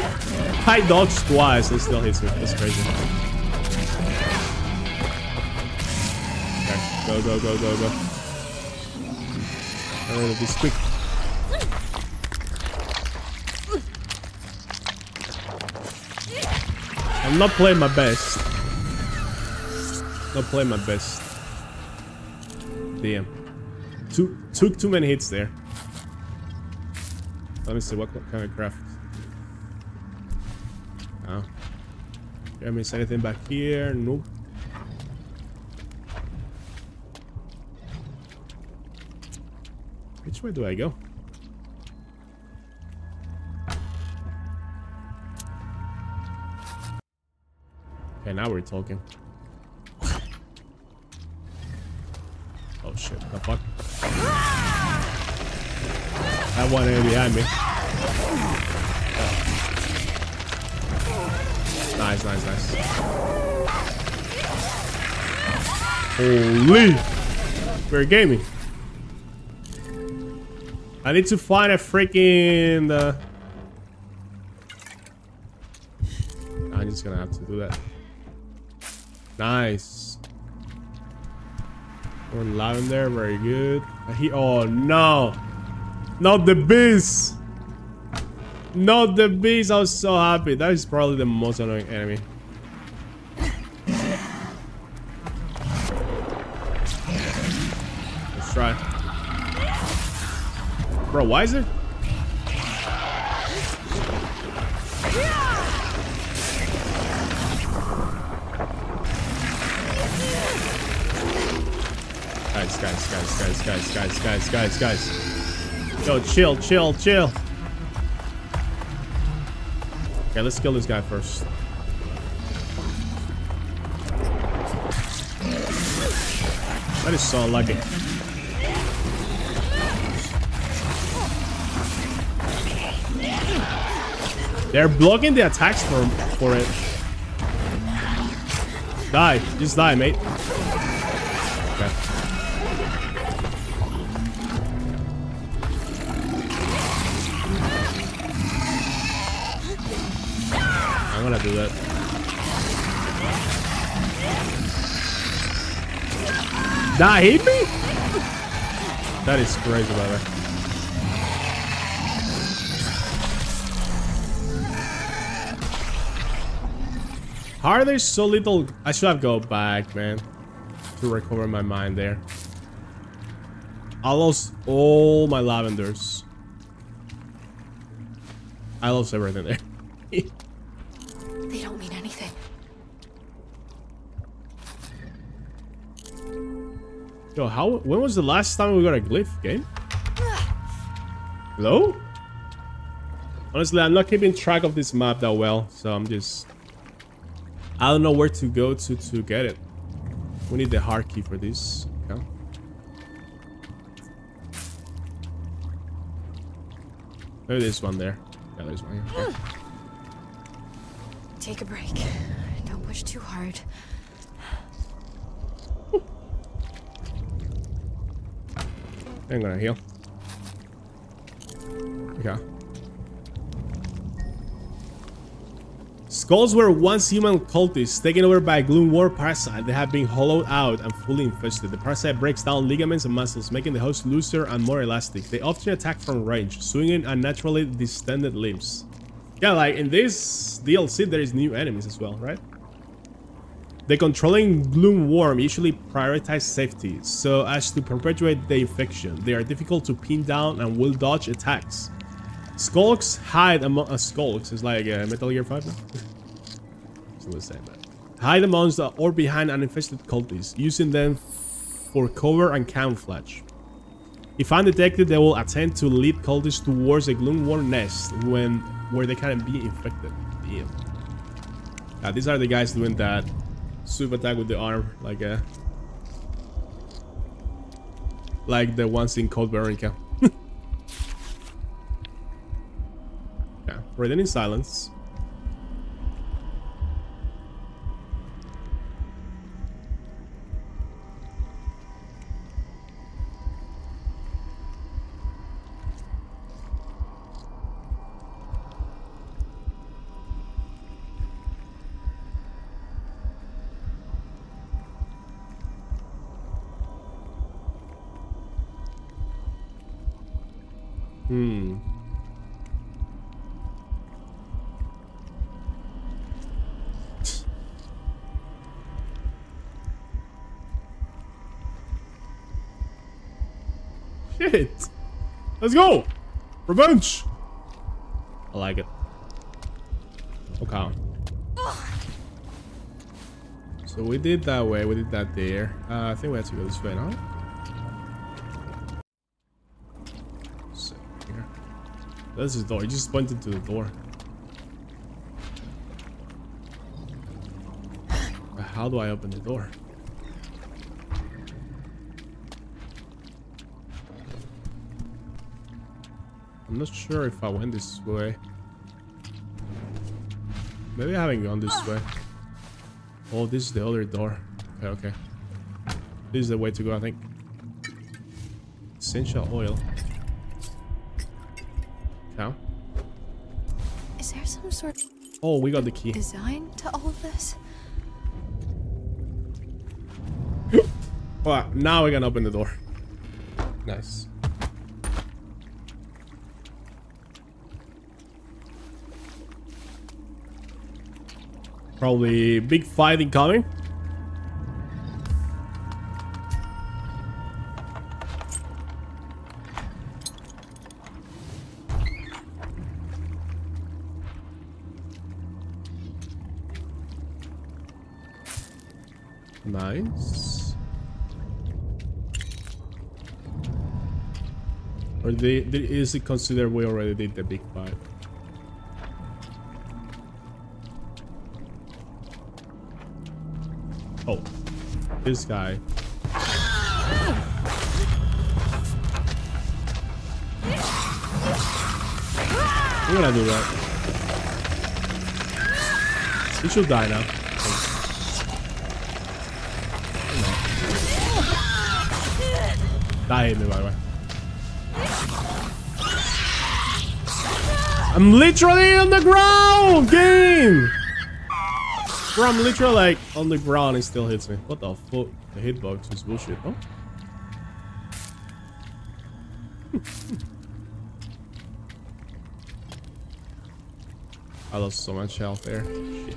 I dodged twice and still hits me. That's crazy. Okay, go, go, go, go, go. I'm gonna be quick. I'm not playing my best. Not playing my best. Damn. Two, took too many hits there. Let me see what kind of craft. Oh. Did I miss anything back here? Nope. Which way do I go? Okay, now we're talking. Oh shit, the fuck? That one enemy behind me. Nice, nice, nice. Holy! Very gaming. I need to find a freaking... Uh... I'm just gonna have to do that. Nice. More lavender, very good. He, oh no! Not the beast! Not the beast, I was so happy. That is probably the most annoying enemy. Let's try. Bro, why is it? Guys, guys, guys, guys, guys, guys, guys, guys, guys. Yo, chill, chill, chill. Okay, let's kill this guy first. That is so lucky. They're blocking the attacks for for it. Die, just die, mate. That hit me? That is crazy, brother. How are there so little? I should have go back, man, to recover my mind there. I lost all my lavenders. I lost everything there. They don't mean Yo, how? When was the last time we got a glyph game? Hello? Honestly, I'm not keeping track of this map that well, so I'm just... I don't know where to go to to get it. We need the hard key for this. Okay. Maybe there's one there. Yeah, there's one here. Okay. Take a break. Don't push too hard. I'm gonna heal. Okay. Skulks were once human cultists taken over by a gloom worm parasite. They have been hollowed out and fully infested. The parasite breaks down ligaments and muscles, making the host looser and more elastic. They often attack from range, swinging unnaturally distended limbs. Yeah, like in this DLC, there is new enemies as well, right? The controlling gloom worm usually prioritize safety so as to perpetuate the infection. They are difficult to pin down and will dodge attacks. Skulks hide among uh, skulks is like uh, Metal Gear 5 now. it's the same, man. Hide amongst the, or behind uninfested cultists, using them for cover and camouflage. If undetected, they will attempt to lead cultists towards a gloom worm nest when where they can be infected. Damn. Yeah, these are the guys doing that sweep attack with the arm, like a like the ones in Code Veronica. yeah, reading in silence. Hmm. Shit. Let's go. Revenge. I like it. Okay. So we did that way. We did that there. Uh, I think we have to go this way now. That's his door. He just pointed to the door. But How do I open the door? I'm not sure if I went this way. Maybe I haven't gone this way. Oh, this is the other door. Okay, okay. This is the way to go, I think. Essential oil. Cow. Is there some sort of Oh, we got the key. design to all of this? Well, now we can open the door. Nice. Probably big fight incoming. Nice. Or they, it considered we already did the big fight? Oh, this guy. We're gonna do that. He should die now. That hit me, by the way. I'm literally on the ground, game! Bro, I'm literally like on the ground, it still hits me. What the fuck? The hitbox is bullshit, huh? I lost so much health there. Shit.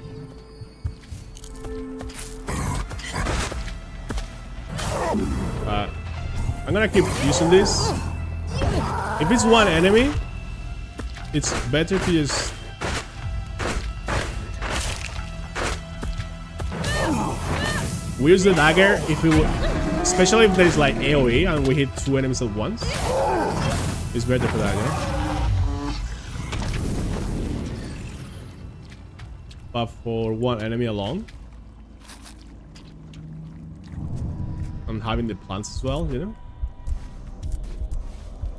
I'm gonna keep using this. If it's one enemy, it's better to just we use the dagger if we especially if there's like AoE and we hit two enemies at once. It's better for that, yeah. But for one enemy alone, and having the plants as well, you know,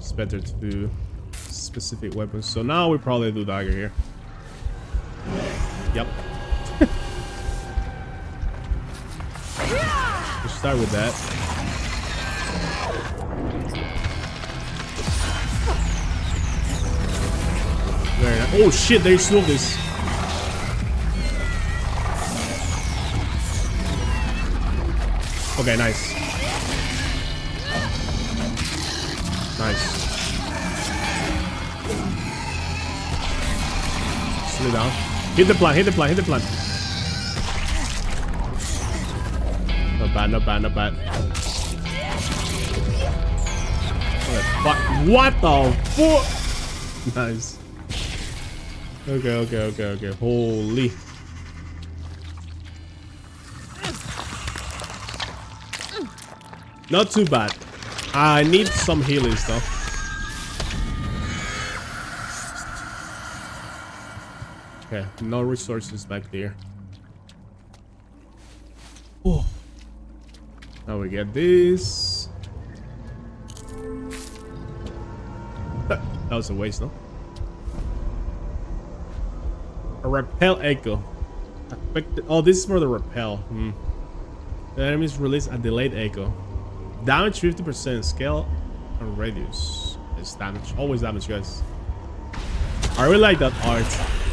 it's better to do specific weapons. So now we probably do dagger here. Yep. Let's start with that. Very nice. Oh shit, they stole this. Okay, nice. Nice. Down. Hit the plant, hit the plant, hit the plant. Not bad, not bad, not bad. What the fuck? What the fuck? Nice. Okay, okay, okay, okay. Holy. Not too bad. I need some healing stuff. Okay, no resources back there. Oh. Now we get this. that was a waste, no? A repel echo. Affected. Oh, this is for the repel. Hmm. The enemies release a delayed echo. Damage 50%, scale and radius. It's damage. Always damage, guys. I really like that art.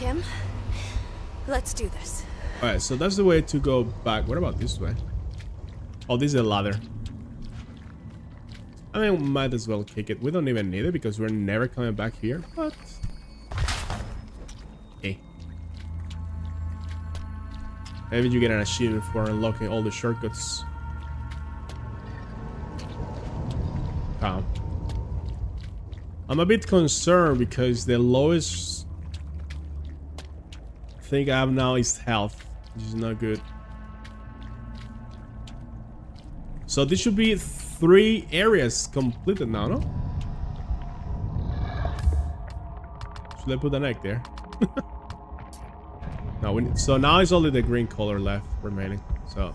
Kim, let's do this. Alright, so that's the way to go back. What about this way? Oh, this is a ladder. I mean, we might as well kick it. We don't even need it because we're never coming back here, but... Hey. Maybe you get an achievement for unlocking all the shortcuts. Calm. I'm a bit concerned because the lowest thing I have now is health, which is not good. So this should be three areas completed now, no? Should I put an egg there? no, we need, so now it's only the green color left remaining. So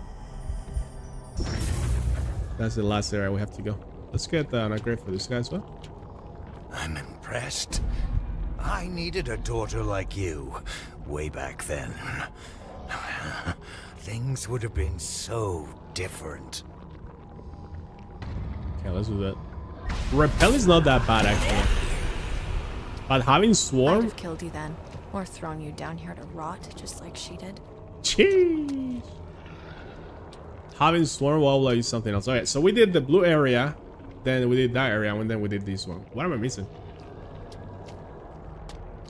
that's the last area we have to go. Let's get uh, an upgrade for this guy as well. I'm impressed. I needed a daughter like you way back then. Things would have been so different. Okay, let's do that. Repel is not that bad actually. But having Swarm... I'd have killed you then, or thrown you down here to rot, just like she did. Jeez. Having swarm wall is something else. Alright, so we did the blue area, then we did that area, and then we did this one. What am I missing?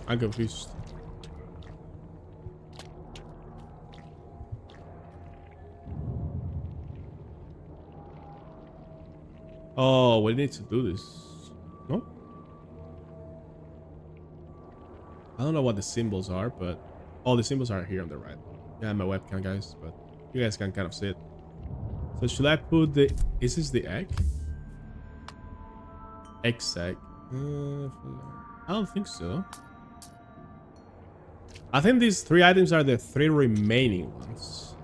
I'm confused. Oh, we need to do this. No? I don't know what the symbols are, but all the symbols are here on the right. Yeah, my webcam, guys, but you guys can kind of see it. So should I put the... Is this the egg? Egg. Uh, I don't think so. I think these three items are the three remaining ones.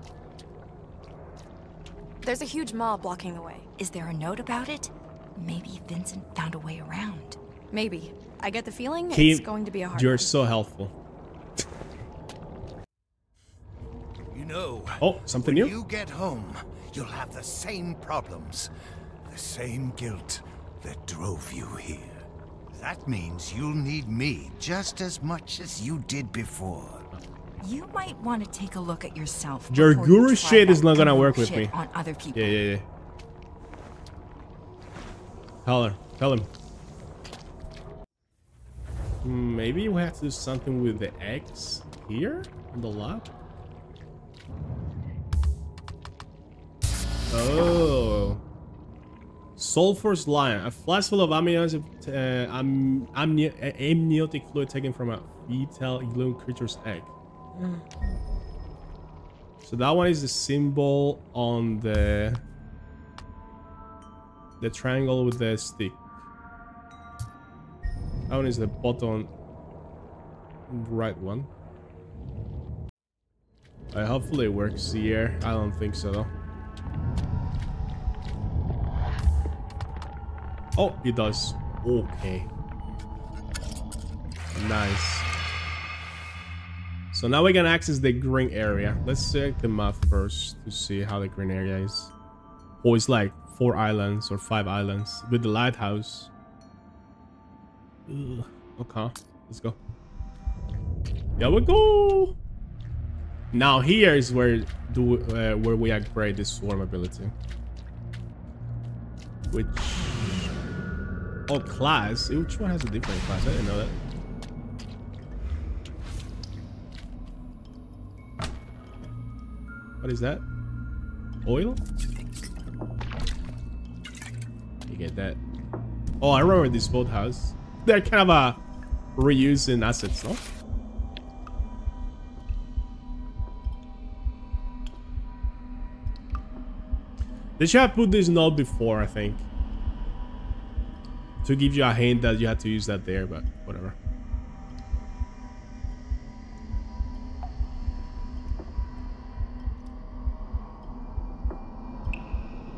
There's a huge mob blocking the way. Is there a note about it? Maybe Vincent found a way around. Maybe. I get the feeling Kim, it's going to be a hard You're one. so helpful. You know, Oh, something when new? you get home, you'll have the same problems, the same guilt that drove you here. That means you'll need me just as much as you did before. You might want to take a look at yourself. Your before you shit is not gonna work with me. On other people. Yeah, yeah, yeah. Tell her. Tell him. Maybe we have to do something with the eggs here on the lab. Oh. Sulfur's lion. A flask full of amniotic, uh, am, amni- amniotic fluid taken from a fetal igloo creature's egg. So that one is the symbol on the the triangle with the stick. That one is the bottom right one. Uh, hopefully it works here. I don't think so though. Oh, it does. Okay. Nice. So now we can access the green area. Let's check the map first to see how the green area is. Oh, it's like four islands or five islands with the lighthouse. Ugh. Okay, let's go. Here we go. Now here is where do uh, where we upgrade the swarm ability. Which oh class? Which one has a different class? I didn't know that. What is that? Oil? You get that. Oh, I remember this boathouse. They're kind of a reusing assets, no? They should have put this note before, I think. To give you a hint that you had to use that there, but whatever.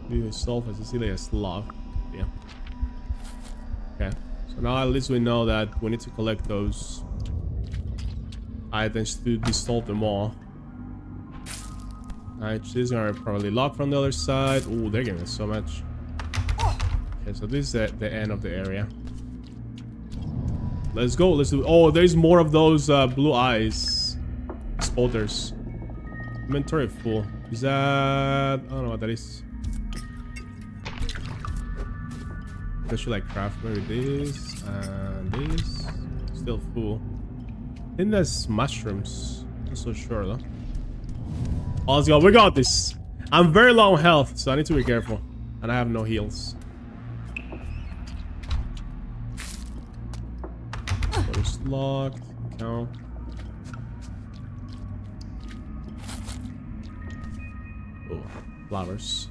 View itself as a as slug. Yeah. Okay. So now at least we know that we need to collect those items to dissolve them all. Alright, these are probably locked from the other side. Oh, they're giving us so much. Okay, so this is the, the end of the area. Let's go. Let's do. Oh, there's more of those uh, blue eyes spotters. Inventory full. Is that? I don't know what that is. I should like craft maybe this and this. Still full. I think that's mushrooms. Not so sure though. Oh, let's go. We got this. I'm very low on health, so I need to be careful. And I have no heals. Door's locked. No. Oh, flowers.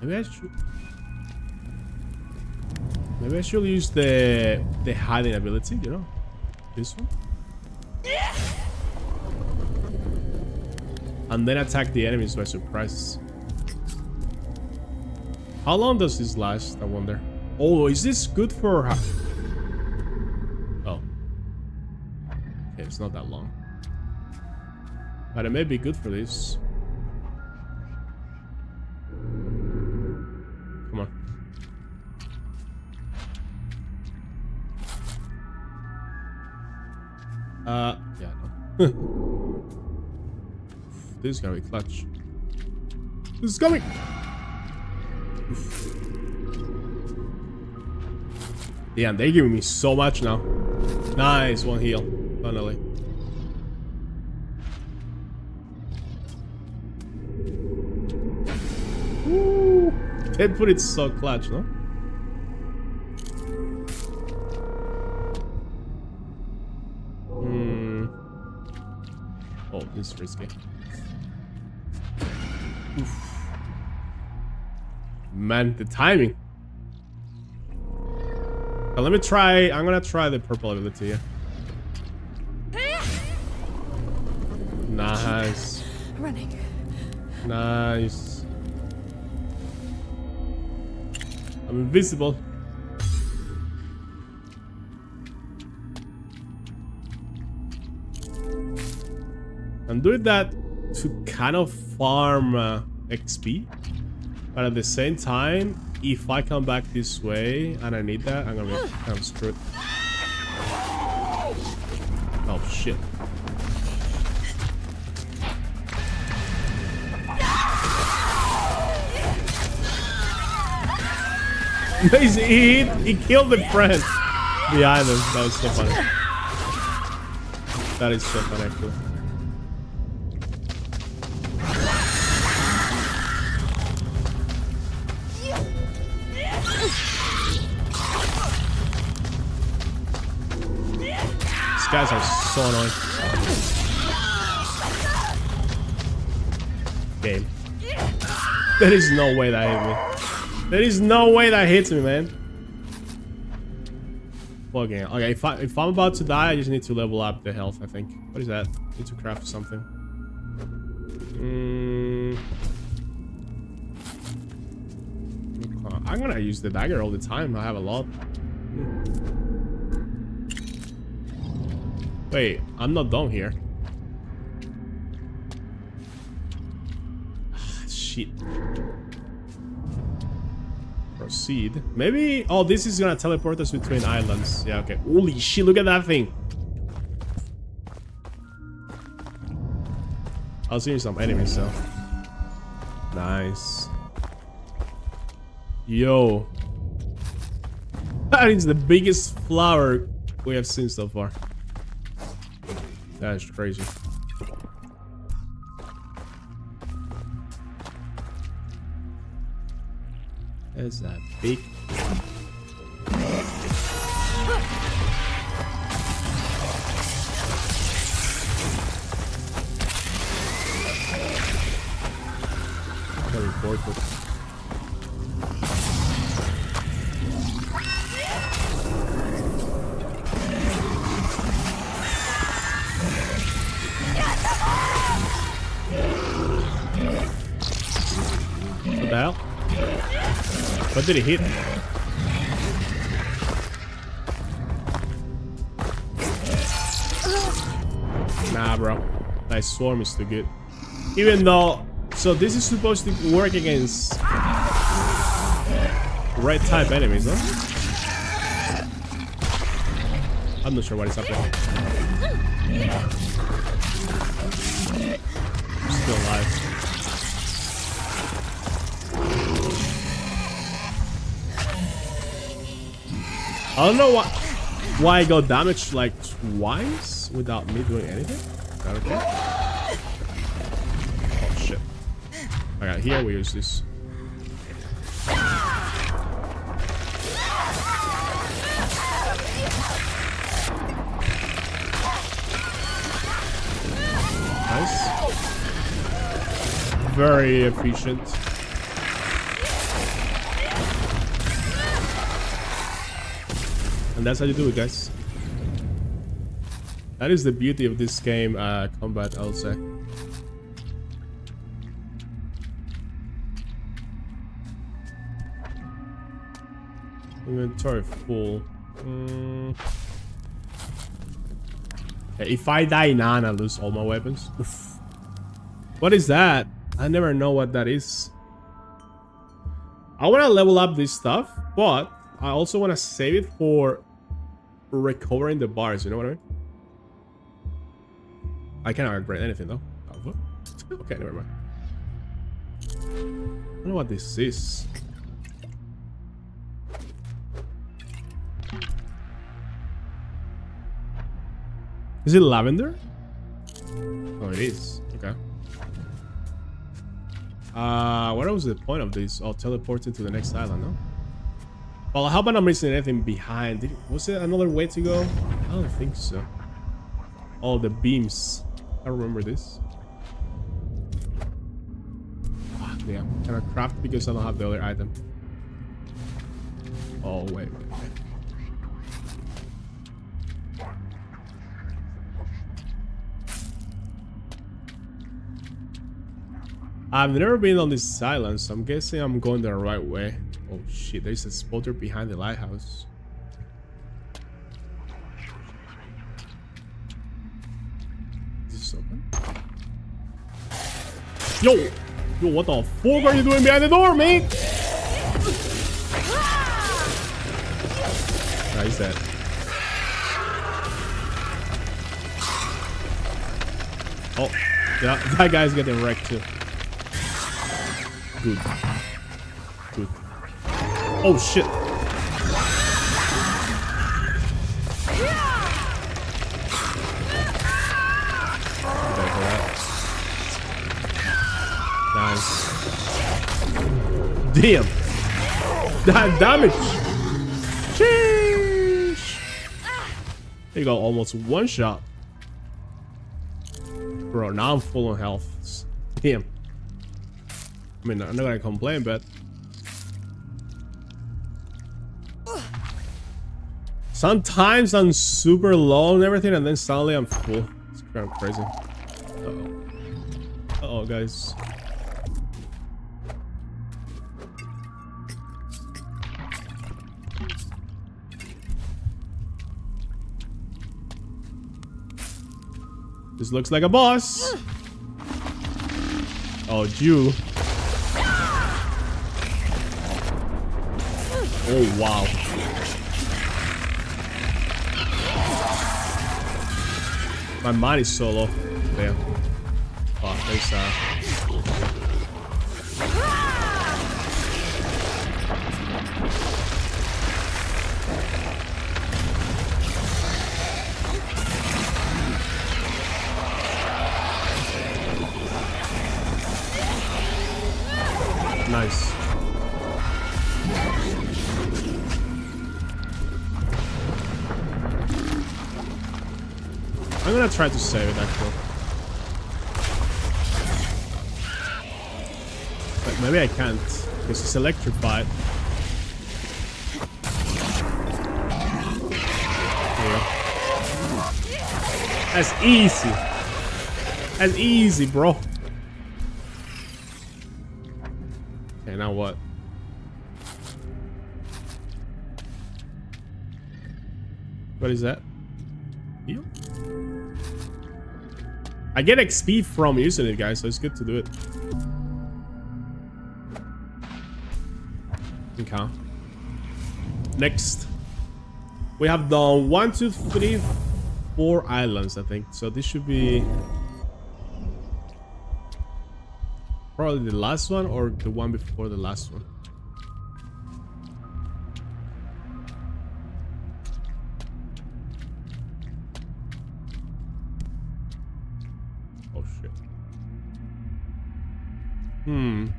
Maybe I should. Maybe I should use the the hiding ability. You know, this one. And then attack the enemies by surprise. How long does this last? I wonder. Oh, is this good for? Oh. Okay, it's not that long. But it may be good for this. Uh, yeah, no. this is gonna be clutch. This is coming! Oof. Damn, they're giving me so much now. Nice, one heal. Finally. Woo! They put it so clutch, no? Is risky. Oof. Man, the timing. Uh, let me try. I'm gonna try the purple ability. Nice. Running. Nice. I'm invisible. I'm doing that to kind of farm uh, XP. But at the same time, if I come back this way and I need that, I'm gonna be of screwed. Oh shit. Amazing. He, he killed the friend behind him. That was so funny. That is so funny, actually. Guys are so annoying. Game. There is no way that hit me. There is no way that hits me, man. Fucking. Okay, if, I, if I'm about to die, I just need to level up the health, I think. What is that? Need to craft something. Mm. I'm gonna use the dagger all the time. I have a lot. Wait, I'm not done here. Ah, shit. Proceed. Maybe... Oh, this is gonna teleport us between islands. Yeah, okay. Holy shit, look at that thing. I was seeing some enemies, though. Nice. Yo. That is the biggest flower we have seen so far. That is crazy. There's that big. Did he hit? Nah, bro. That swarm is too good. Even though... So this is supposed to work against... Red type enemies, huh? I'm not sure what is happening. I don't know why why I got damaged like twice without me doing anything. Is that okay? Oh shit. Okay, here we use this. Nice. Very efficient. And that's how you do it, guys. That is the beauty of this game, uh, combat, I'll say. Inventory full. Mm. Okay, if I die now I lose all my weapons. Oof. What is that? I never know what that is. I want to level up this stuff, but I also want to save it for recovering the bars, you know what I mean? I cannot upgrade anything though. Oh, okay, never mind. I don't know what this is. Is it lavender? Oh, it is. Okay. Uh, what was the point of this? Oh, teleporting to the next island, no? Well, I hope I'm missing anything behind. Did, was it another way to go? I don't think so. Oh, the beams. I remember this. Ah, damn. Can I craft because I don't have the other item? Oh, wait, wait, wait. I've never been on this island, so I'm guessing I'm going the right way. Oh shit, there's a spotter behind the lighthouse. Is this open? Yo! Yo, what the fuck are you doing behind the door, man? Nah, he's dead. Oh, yeah, that guy's getting wrecked too. Good. Oh shit. Nice. Damn. That damage. Sheesh. There you go, almost one shot. Bro, now I'm full on health. Damn. I mean, I'm not gonna complain, but sometimes I'm super low and everything, and then suddenly I'm full. It's kind of crazy. Uh oh. Uh oh, guys. This looks like a boss. Oh, Jew. Oh, wow. My mind is so low. Damn. Oh, there's uh try to save it actually. But maybe I can't because it's electrified. That's easy. That's easy, bro. Okay, now what? What is that? Heal? I get XP from using it, guys, so it's good to do it. Okay. Next. We have done one, two, three, four islands, I think. So this should be... Probably the last one or the one before the last one.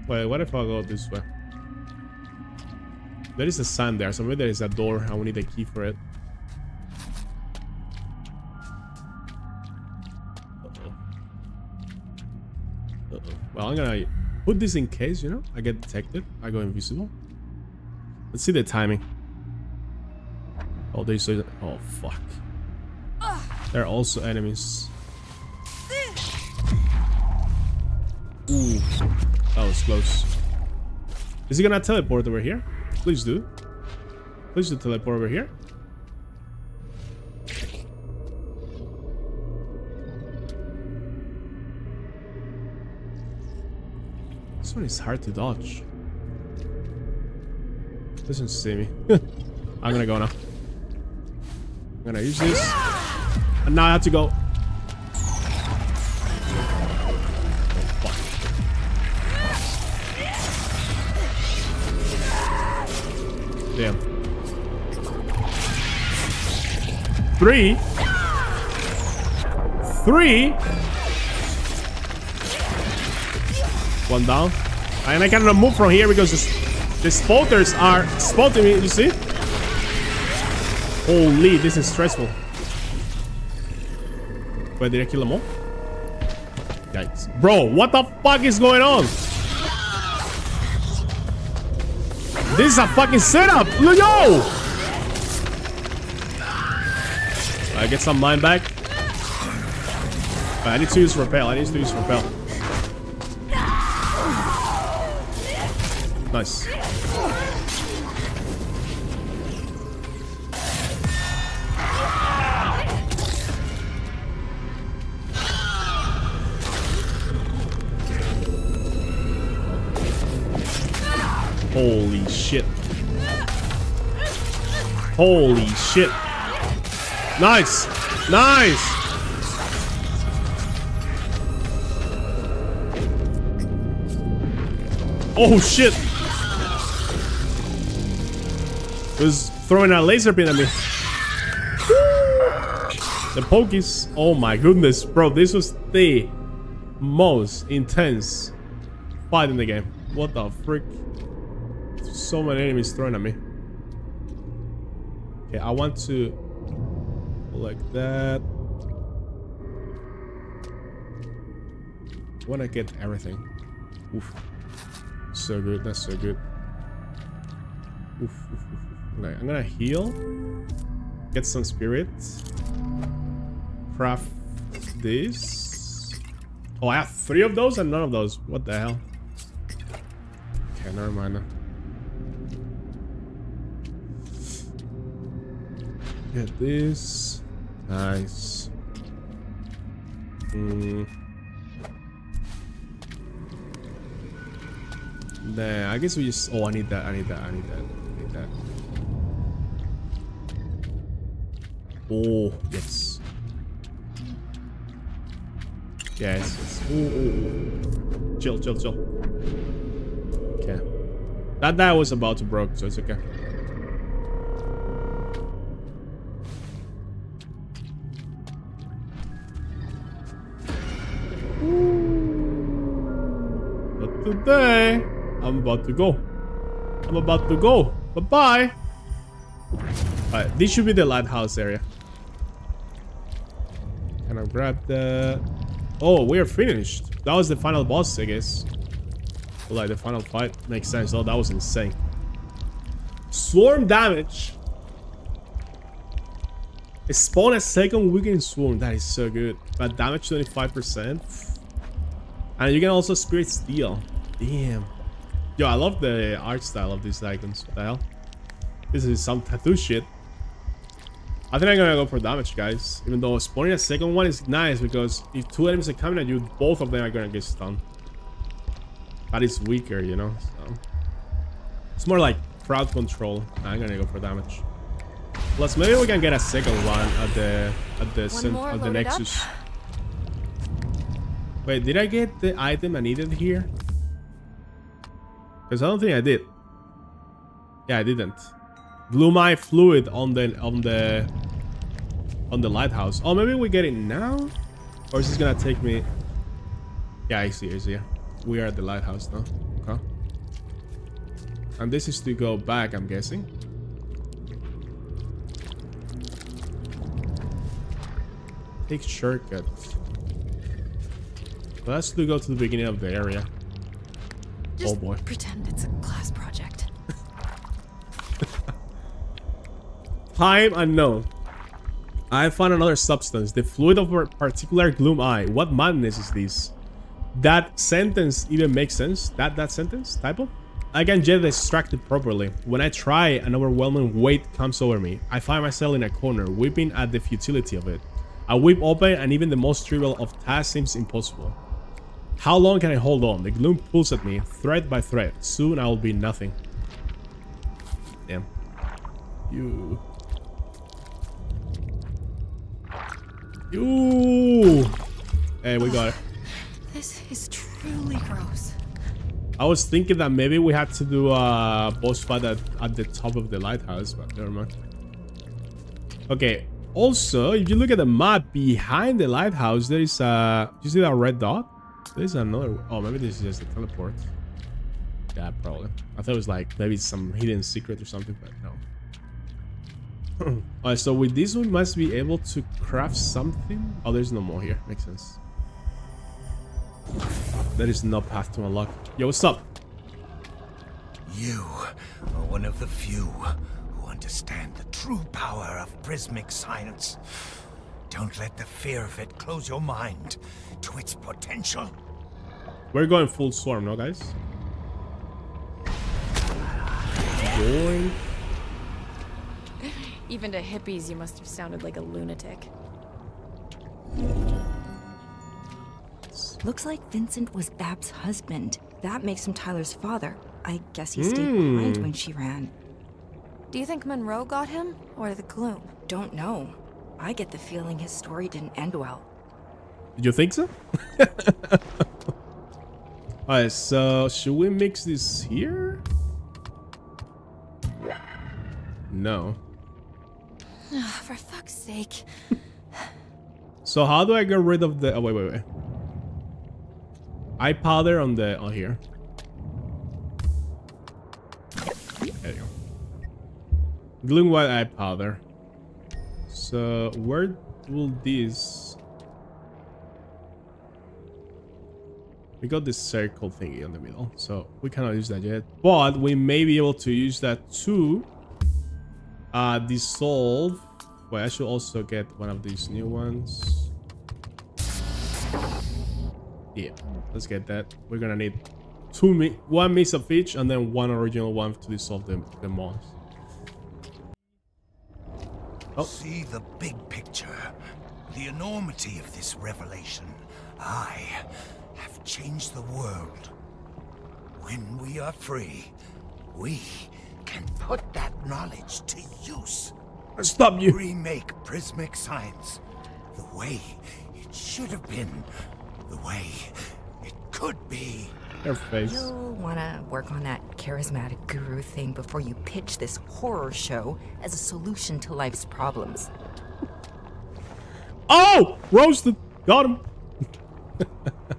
Wait, what if I go this way? There is a sign there, so maybe there is a door. I will need a key for it. Well, I'm gonna put this in case, you know, I get detected. I go invisible. Let's see the timing. Oh, there's a... Oh, fuck. There are also enemies. Ooh, that was close. Is he gonna teleport over here? Please do. Please do teleport over here. This one is hard to dodge. Doesn't see me. I'm gonna go now. I'm gonna use this. And now I have to go. Damn. Three. Three. One down. And I cannot move from here because the, spotters are spotting me, you see? Holy, this is stressful. Wait, did I kill them all? Yikes. Bro, what the fuck is going on? This is a fucking setup! Yo! I get some mine back. I need to use repel. I need to use repel. Nice. Holy shit. Nice. Nice. Oh shit! It was throwing a laser beam at me. The pokies. Oh my goodness, bro. This was the most intense fight in the game. What the frick? So many enemies thrown at me. Okay, I want to like that. I want to get everything. Oof. So good. That's so good. Oof, oof, oof. Okay, I'm gonna heal. Get some spirits. Craft this. Oh, I have three of those and none of those. What the hell? Okay, never mind. Get this. Nice. Hmm. Nah, I guess we just. Oh, I need that. I need that. I need that. I need that. Oh, yes. Yes, yes. Ooh, ooh, ooh. Chill, chill, chill. Okay. That that was about to broke, so it's okay. But today, I'm about to go. I'm about to go. Bye-bye. Alright, this should be the lighthouse area. Can I grab the... Oh, we're finished. That was the final boss, I guess. Like, the final fight. Makes sense. Oh, that was insane. Swarm damage. Spawn a second weakened swarm. That is so good. But damage 25%. And you can also spirit steal. Damn. Yo, I love the art style of these icons. What the hell? This is some tattoo shit. I think I'm gonna go for damage, guys. Even though spawning a second one is nice because if two enemies are coming at you, both of them are gonna get stunned. That is weaker, you know. So it's more like crowd control. I'm gonna go for damage. Plus, maybe we can get a second one at the at the One more at the loaded up. Nexus. Wait, did I get the item I needed here? Because I don't think I did. Yeah, I didn't. Blue my fluid on the on the on the lighthouse. Oh, maybe we get it now, or is this gonna take me? Yeah, I see. I see. We are at the lighthouse now. Okay. And this is to go back, I'm guessing. Take shortcut. Let's do go to the beginning of the area. Just oh boy. pretend it's a class project. Time unknown. I found another substance, the fluid of a particular gloom eye. What madness is this? That sentence even makes sense? That that sentence? Typo? I can't get distracted properly. When I try, an overwhelming weight comes over me. I find myself in a corner, weeping at the futility of it. I weep open and even the most trivial of tasks seems impossible. How long can I hold on? The gloom pulls at me, thread by thread. Soon I will be nothing. Damn. You. You. Hey, we got it. This is truly gross. I was thinking that maybe we had to do a boss fight at, at the top of the lighthouse, but never mind. Okay. Also, if you look at the map behind the lighthouse, there is a. You see that red dot? There's another. Oh, maybe this is just a teleport. Yeah, probably. I thought it was like maybe some hidden secret or something, but no. Alright, so with this we must be able to craft something. Oh, there's no more here. Makes sense. There is no path to unlock. Yo, what's up? You are one of the few who understand the true power of prismic science. Don't let the fear of it close your mind to its potential. We're going full swarm, no, guys? Going. Even to hippies, you must have sounded like a lunatic. Looks like Vincent was Bab's husband. That makes him Tyler's father. I guess he stayed hmm. behind when she ran. Do you think Monroe got him? Or the gloom? Don't know. I get the feeling his story didn't end well. Did you think so? Alright, so should we mix this here? No. Oh, for fuck's sake. So how do I get rid of the... Oh, wait, wait, wait. Eye powder on the... Oh, here. There you go. Gluing white eye powder. So where will this... We got this circle thingy in the middle, so we cannot use that yet. But we may be able to use that to uh, dissolve. Wait, I should also get one of these new ones. Yeah, let's get that. We're gonna need two mi one mix of each and then one original one to dissolve the, the moss. Oh. See the big picture, the enormity of this revelation. I have changed the world. When we are free, we can put that knowledge to use. Stop you! Remake prismic science the way it should have been, the way it could be. Your face. You'll wanna work on that charismatic guru thing before you pitch this horror show as a solution to life's problems. Oh! Roasted! Got him!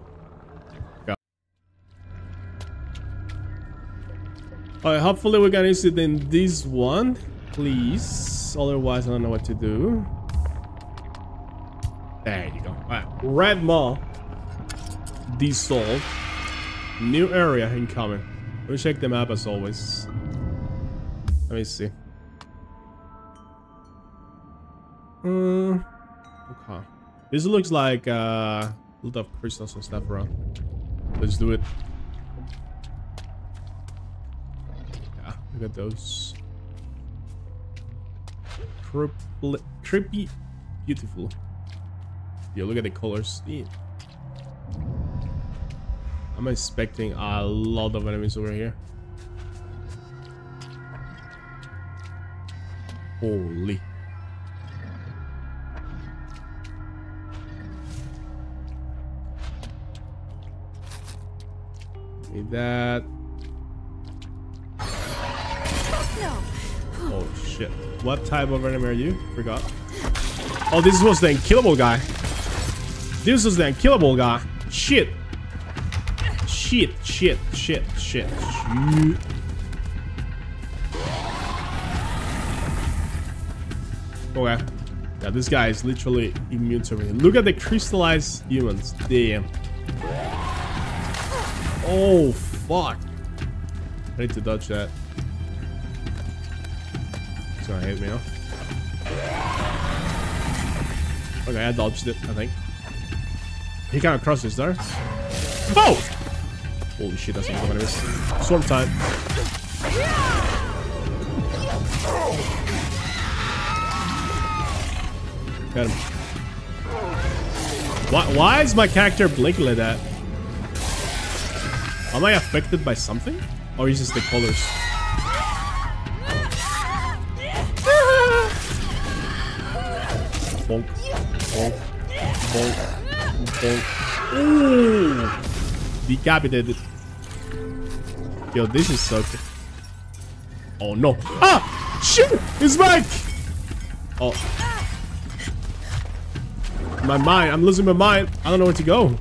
Alright, hopefully we can use it in this one. Please. Otherwise, I don't know what to do. There you go. Alright. Red Maw. Dissolve. New area incoming. We'll check the map as always. Let me see. Uh, okay. This looks like uh, a lot of crystals and stuff around. Let's do it. Yeah, look at those. Triple, trippy, beautiful. Yeah, look at the colors. I'm expecting a lot of enemies over here. Holy. That. Oh shit. What type of enemy are you? Forgot. Oh, this was the unkillable guy. This was the unkillable guy. Shit. Shit, shit, shit, shit, shit. Okay. Yeah, this guy is literally immune to everything. Look at the crystallized humans. Damn. Oh, fuck. I need to dodge that. Gonna me off. Okay, I dodged it, I think. He kind of crosses there. Oh! Holy shit, that's not enemies. Sword time. Got him. Why, why is my character blinking like that? Am I affected by something? Or is this the colors? Bonk. Bonk. Bonk. Bonk. Ooh! Decapitated. Yo, this is good. Oh no. Ah! Shit! It's back! Oh. My mind. I'm losing my mind. I don't know where to go.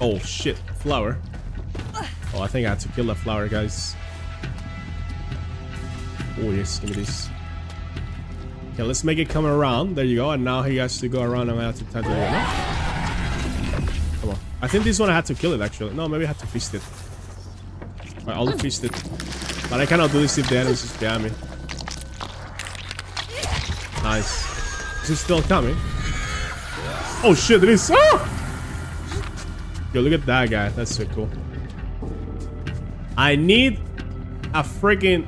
Oh shit. Flower. Oh, I think I had to kill that flower, guys. Oh yes, give me this. Okay, let's make it come around. There you go. And now he has to go around and I have to touch it? Come on. I think this one I had to kill it actually. No, maybe I had to fist it. Alright, I'll feast it. But I cannot do this if the enemies is behind me. Nice. Is it still coming? Oh shit, it is. Ah! Yo, look at that guy. That's so cool. I need a freaking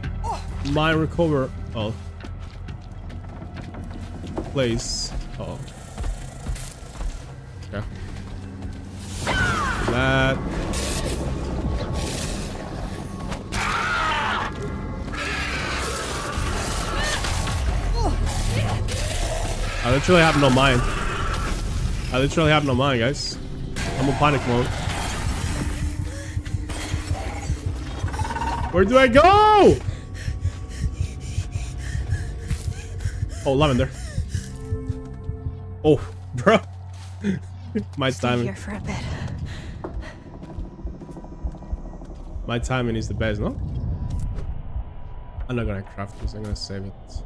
mind recover. Oh. Place. Oh. Okay. That. Oh, literally have no mind. I literally have no mind, guys. I'm in panic mode. Where do I go? Oh, lavender. Oh, bro. My Stay timing. here for a bit. My timing is the best, no? I'm not gonna craft this, I'm gonna save it.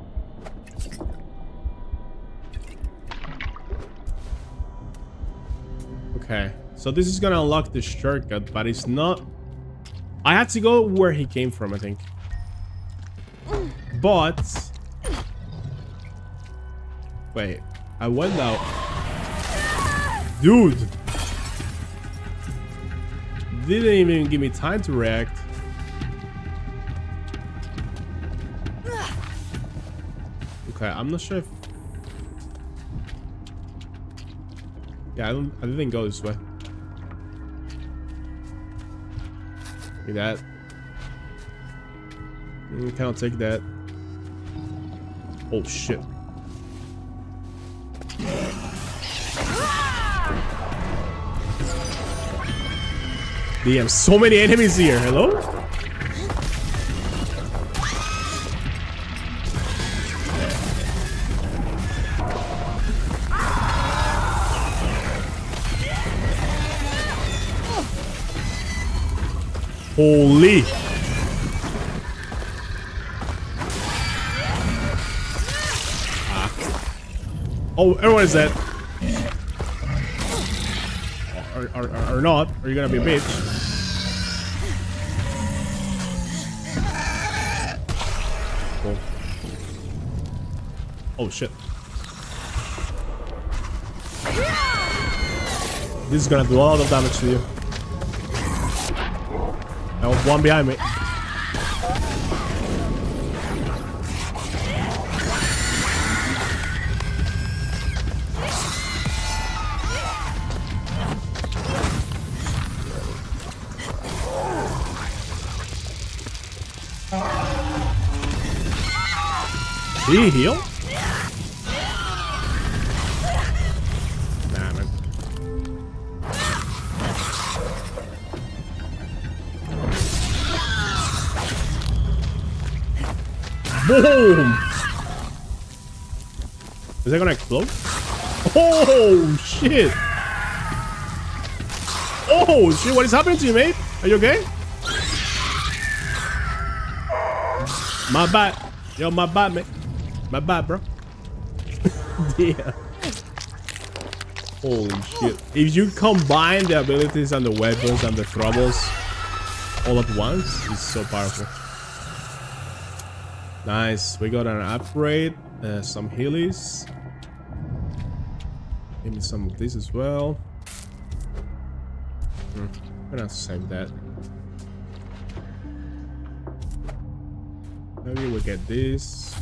Okay, so this is gonna unlock the shortcut, but it's not... I had to go where he came from, I think. But... Wait, I went out... Dude! Didn't even give me time to react. Okay, I'm not sure if... Yeah, I don't. I didn't go this way. At that. Mm, cannot take that. Oh shit. Damn, so many enemies here. Hello? Holy. Ah. Oh, everyone is dead. Or, or, or, not. Or you're gonna be a bitch. Oh shit. This is gonna do a lot of damage to you. Was one behind me. Did he heal? Boom! Is that gonna explode? Oh shit! Oh shit! What is happening to you, mate? Are you okay? My bad. Yo, my bad, mate. My bad, bro. yeah. Holy shit. If you combine the abilities and the weapons and the troubles all at once, it's so powerful. Nice. We got an upgrade, uh, some healies. Maybe some of this as well. Hmm. I'm gonna save that. Maybe we get this.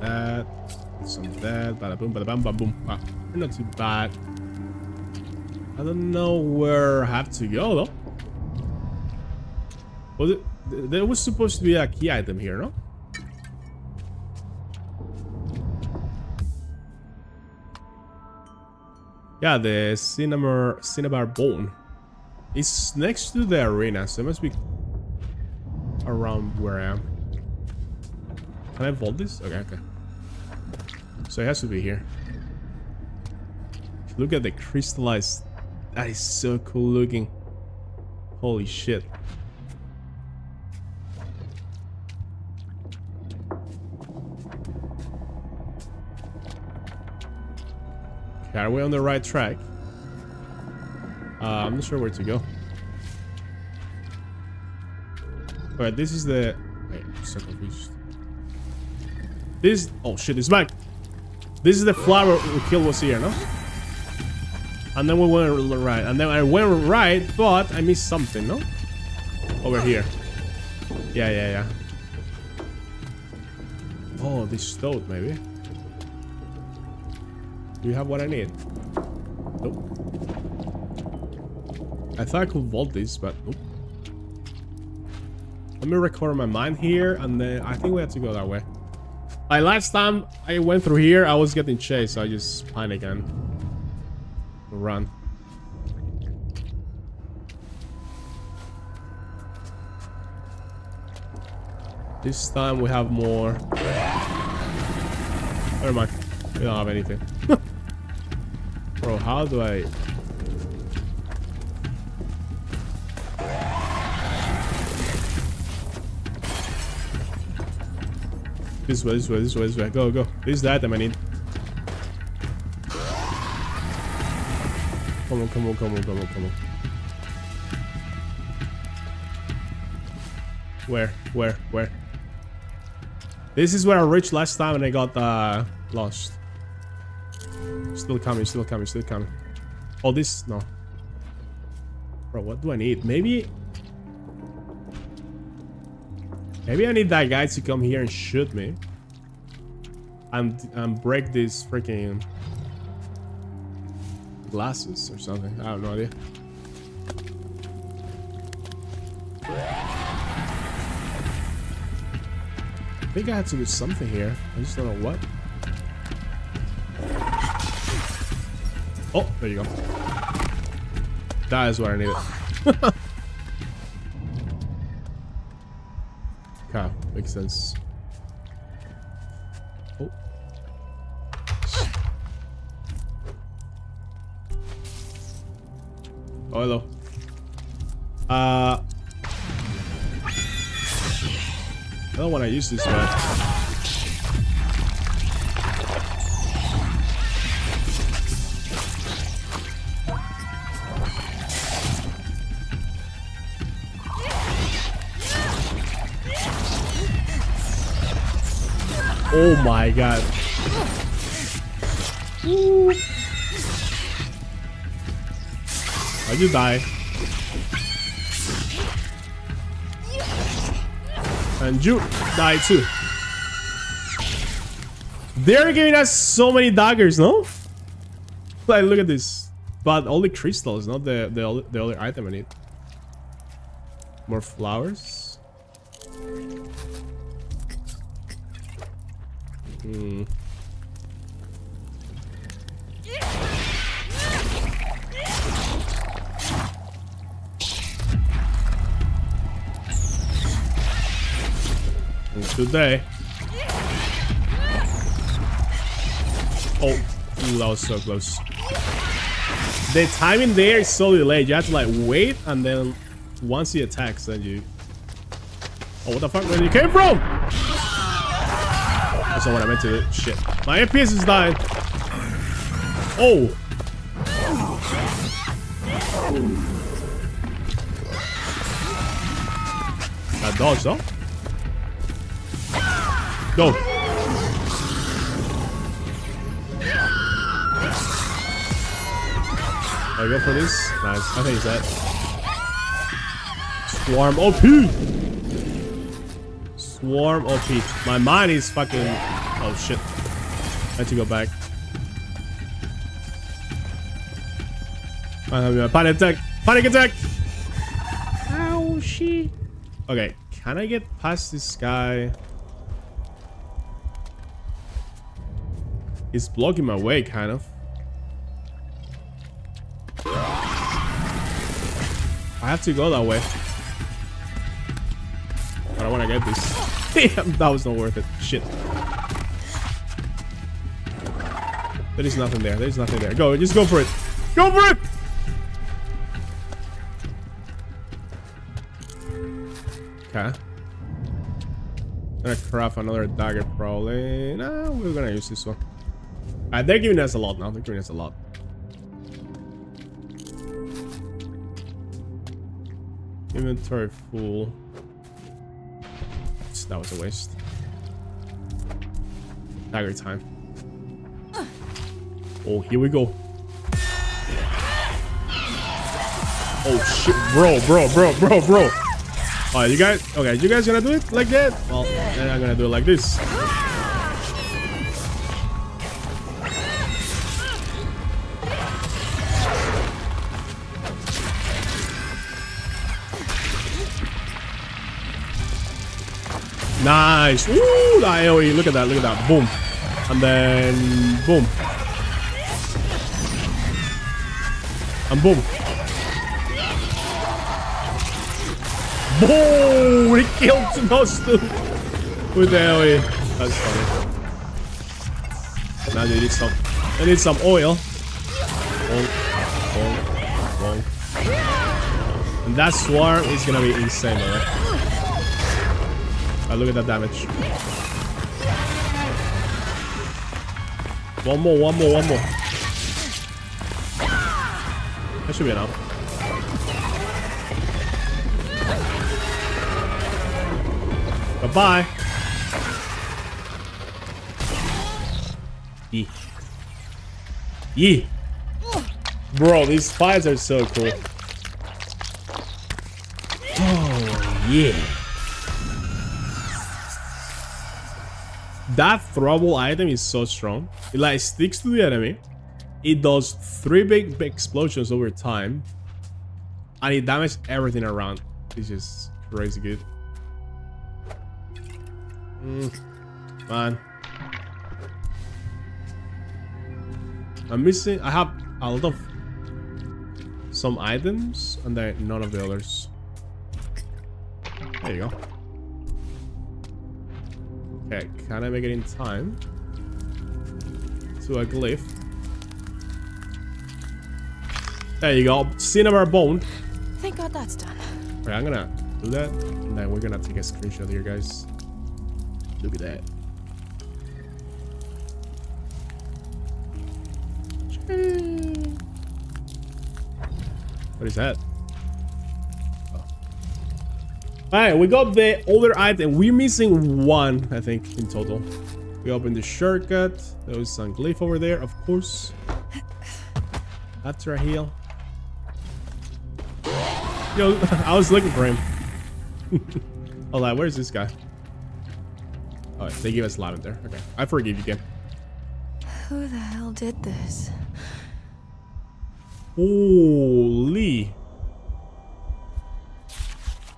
That. Some of that. Bada boom, bada bam, bam, boom. Ah, not too bad. I don't know where I have to go though. Was it? Th- There was supposed to be a key item here, no? Yeah, the Cinnabar, Cinnabar Bone. It's next to the arena, so it must be around where I am. Can I vault this? Okay, okay. So it has to be here. Look at the crystallized. That is so cool looking. Holy shit. Are we on the right track? Uh, I'm not sure where to go. Alright, this is the... Wait, I'm so confused. This... Oh shit, it's back! This is the flower we killed was here, no? And then we went right. And then I went right, but I missed something, no? Over here. Yeah, yeah, yeah. Oh, this toad, maybe. Do you have what I need? Nope. I thought I could vault this, but nope. Let me record my mind here, and then I think we have to go that way. Like last time I went through here, I was getting chased, so I just panic and run. This time we have more. Never mind. We don't have anything. Bro, how do I... This way, this way, this way, this way. Go, go. This is the item I need. Come on, come on, come on, come on, come on. Where, where, where? This is where I reached last time and I got uh, lost. Still coming, still coming, still coming. Oh, this? No. Bro, what do I need? Maybe... Maybe I need that guy to come here and shoot me. And, and break these freaking... Glasses or something. I have no idea. I think I had to do something here. I just don't know what. Oh, there you go. That is what I needed. okay, makes sense. Oh. Oh, hello. Uh, I don't want to use this man. My god. Why'd you die? And you die too. They're giving us so many daggers, no? Like, look at this. But only crystals, not the the the other item I need. More flowers. Today. Oh, ooh, that was so close. The timing there is so delayed. You have to like wait and then once he attacks, then you. Oh, what the fuck? Where you came from? That's not what I meant to do. Shit. My FPS is dying. Oh. That dodge, though. Go. I go for this. Nice. I think it's that. Swarm OP. Swarm OP. My mind is fucking. Oh shit. I have to go back. I have Uh, panic attack. Panic attack. Ow, shit. Okay. Can I get past this guy? He's blocking my way, kind of. I have to go that way. But I want to get this. Damn, that was not worth it. Shit. There is nothing there. There is nothing there. Go, just go for it. Go for it! Okay. Gonna craft another dagger probably. No, we're gonna use this one. Uh, they're giving us a lot now. They're giving us a lot. Inventory full. That was a waste. Dagger time. Oh, here we go. Oh shit, bro, bro, bro, bro, bro. Alright, you guys, okay, you guys gonna do it like that? Well, then I'm gonna do it like this. Nice. Ooh, the AoE. Look at that. Look at that. Boom. And then boom. And boom. Boom! He killed two with AoE. That's funny. Now they need some. They need some oil. Bonk, bonk, bonk. And that swarm is gonna be insane, right? Oh, look at that damage. One more, one more, one more. That should be enough. Bye-bye. Yeah. Yeah. Bro, these fights are so cool. Oh, yeah. That throwable item is so strong. It like sticks to the enemy. It does three big, big explosions over time. And it damages everything around. It's just crazy good. Mm, man. I'm missing. I have a lot of some items and then none of the others. There you go. Okay, can I make it in time? To a glyph. There you go. Cinnabar bone. Thank God that's done. Okay, I'm gonna do that, and then we're gonna take a screenshot here, guys. Look at that. What is that? Alright, we got the other item. We're missing one, I think, in total. We opened the shortcut. There was some glyph over there, of course. After a heal. Yo, I was looking for him. Hold on, where's this guy? Oh, they gave us lavender. Okay, I forgive you, Kim. Who the hell did this? Holy.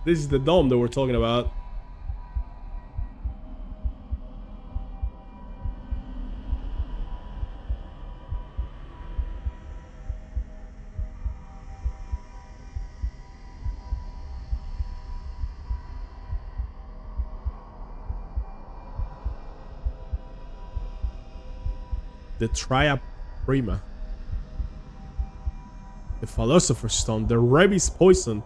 This is the dome that we're talking about. The Tria Prima. The Philosopher's Stone. The Rebis Poison.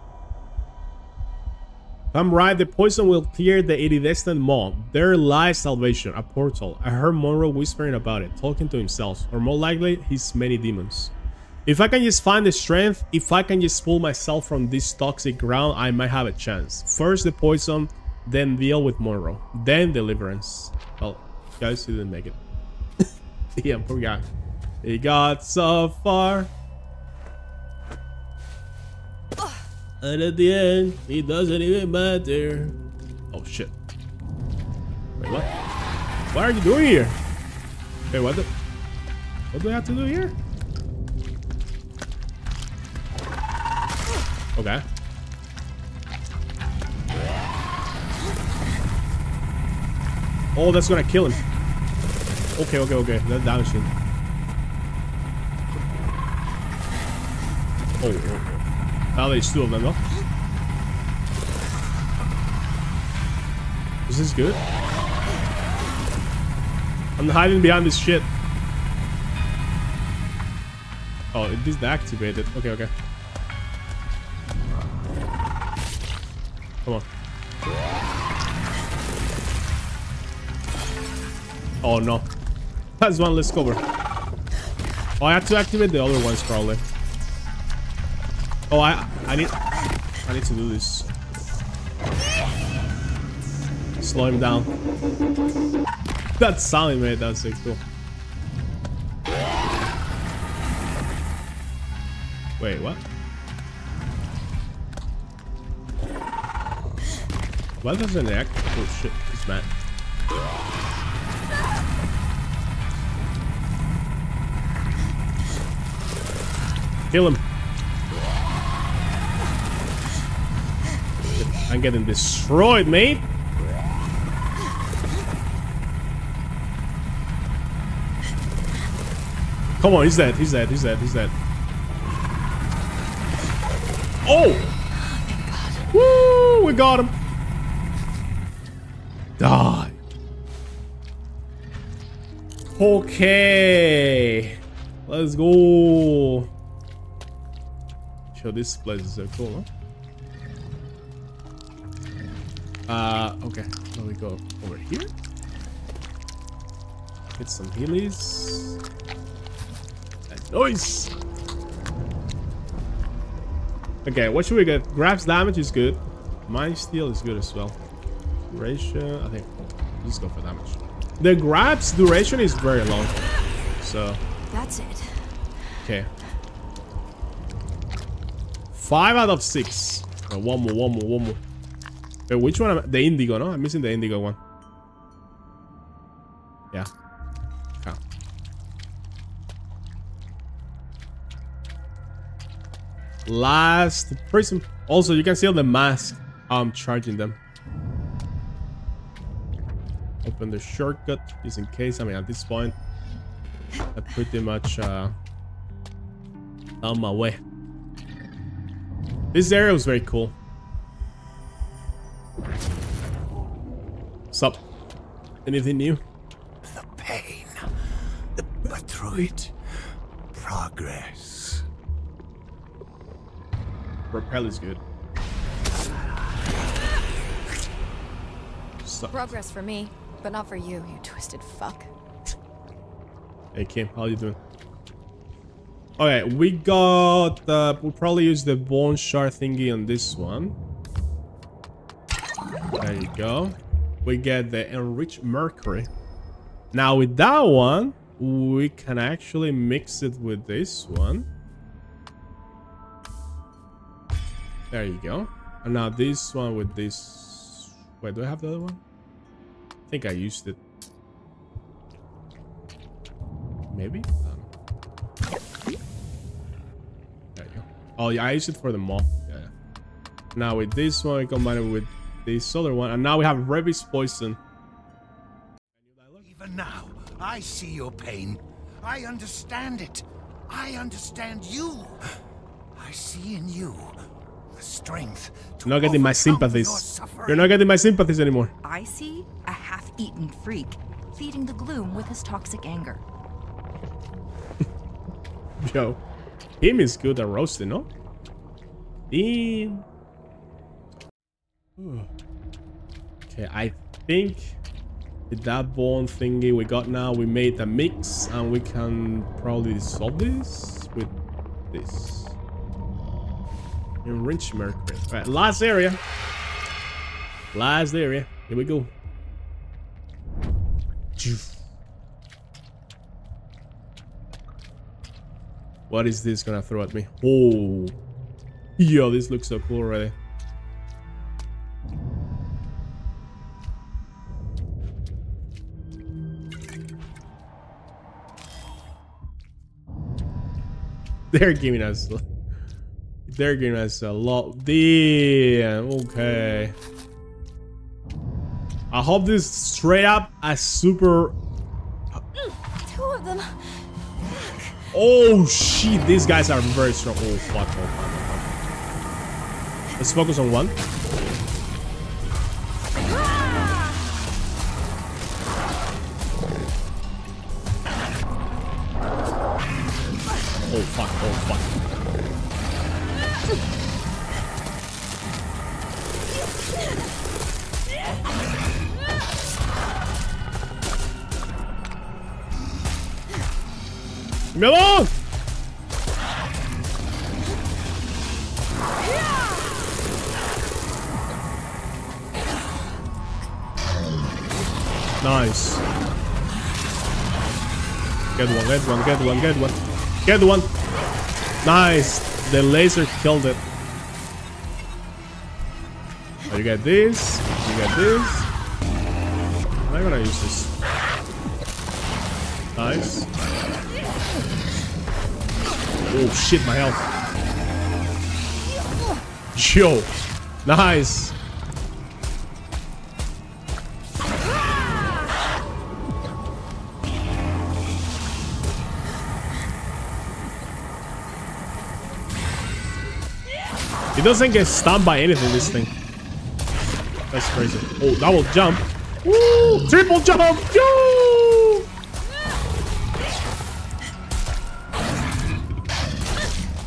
If I'm right, the poison will clear the iridescent maw. There lies salvation, a portal. I heard Monroe whispering about it, talking to himself, or more likely, his many demons. If I can just find the strength, if I can just pull myself from this toxic ground, I might have a chance. First the poison, then deal with Monroe, then deliverance. Well, guys, he didn't make it. yeah, poor guy. He got so far. And at the end, it doesn't even matter. Oh shit. Wait, what? What are you doing here? Wait, what the? What do I have to do here? Okay. Oh, that's gonna kill him. Okay, okay, okay. That damaged him. Oh, oh, oh. Now there's two of them, though. Is this good? I'm hiding behind this shit. Oh, it is deactivated. Okay, okay. Come on. Oh no. That's one less cover. Oh, I have to activate the other ones probably. Oh, I I need I need to do this. Slow him down. That sound made, that's sick cool. Wait, what? Why doesn't it act? Oh shit, he's mad. Kill him. I'm getting destroyed, mate. Come on, he's dead, he's dead, he's dead, he's dead. Oh! Woo! We got him! Die. Okay. Let's go. Sure, this place is so cool, huh? Uh, okay. Let me go over here. Get some healies. And noise. Okay, what should we get? Grabs damage is good. Mind steal is good as well. Duration, I think. Let's go for damage. The grabs duration is very long. So, That's it. okay. Five out of six. Uh, one more, one more, one more. Wait, which one? Am I? The indigo, no? I'm missing the indigo one. Yeah. Last prism. Also, you can see on the mask. I'm charging them. Open the shortcut just in case. I mean, at this point, I'm pretty much uh, on my way. This area was very cool. What's up? Anything new? The pain. But through it, progress. Repel is good. Suck. Progress for me, but not for you, you twisted fuck. Hey Kim, how you doing? Alright, we got uh, we'll probably use the bone shard thingy on this one. There you go. We get the enriched mercury. Now with that one, we can actually mix it with this one. There you go. And now this one with this. Wait, do I have the other one? I think I used it. Maybe? I. There you go. Oh, yeah, I used it for the moth. Yeah, yeah. Now with this one, we combine it with this other one. And now we have Rebis Poison. Even now, I see your pain. I understand it. I understand you. I see in you the strength to Not getting my overcome your sympathies. You're not getting my sympathies anymore. I see a half eaten freak feeding the gloom with his toxic anger. Yo. Him is good at roasting, no? Damn. Okay, I think with that bone thingy we got now, we made the mix and we can probably dissolve this with this. Enrich mercury. Alright, last area. Last area. Here we go. What is this gonna throw at me? Oh. Yo, this looks so cool already. They're giving us... They're giving us a lot. Damn, okay. I hope this straight up a super... Mm, two of them. Oh shit, these guys are very strong. Oh fuck, oh fuck, oh fuck. Let's focus on one. One, get one, get one, get one. Nice. The laser killed it. You get this. You get this. I'm gonna use this. Nice. Oh shit, my health. Yo. Nice. It doesn't get stunned by anything, this thing. That's crazy. Oh, double jump. Triple jump! Yo!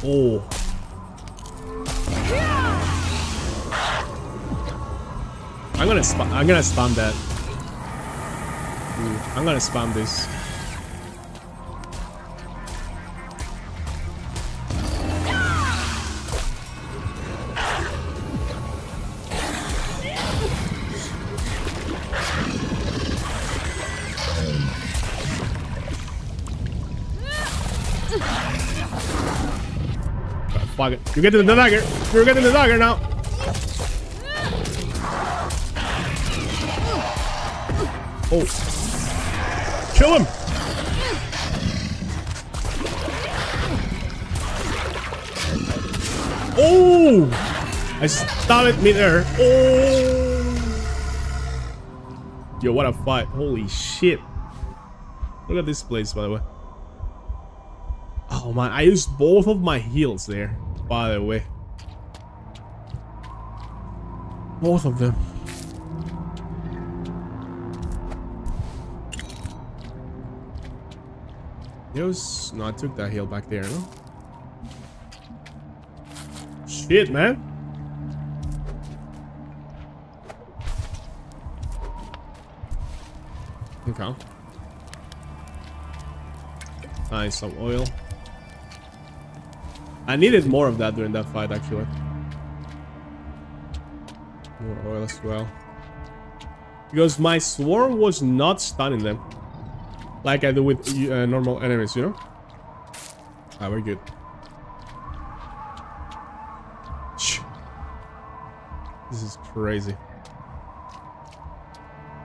Oh. I'm gonna spam. I'm gonna spam that. Ooh, I'm gonna spam this. You're getting the dagger. You're getting the dagger now. Oh. Kill him. Oh. I started mid-air. Oh. Yo, what a fight. Holy shit. Look at this place, by the way. Oh man, I used both of my heals there, by the way. Both of them. It was... No, I took that hill back there, no? Shit, man. Okay. Nice, some oil. I needed more of that during that fight, actually. More oil as well. Because my swarm was not stunning them. Like I do with uh, normal enemies, you know? Ah, we're good. This is crazy.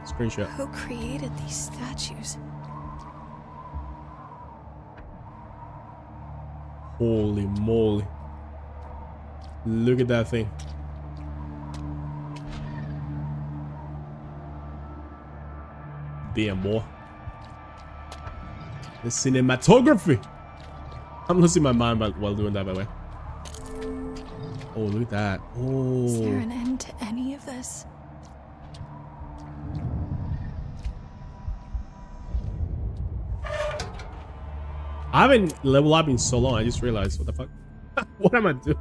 Screenshot. Who created these statues? Holy moly. Look at that thing. Damn, boy. The cinematography. I'm losing my mind while doing that, by the way. Oh, look at that. Oh. Is there oh. an end to any of this? I haven't leveled up in so long. I just realized. What the fuck? what am I doing?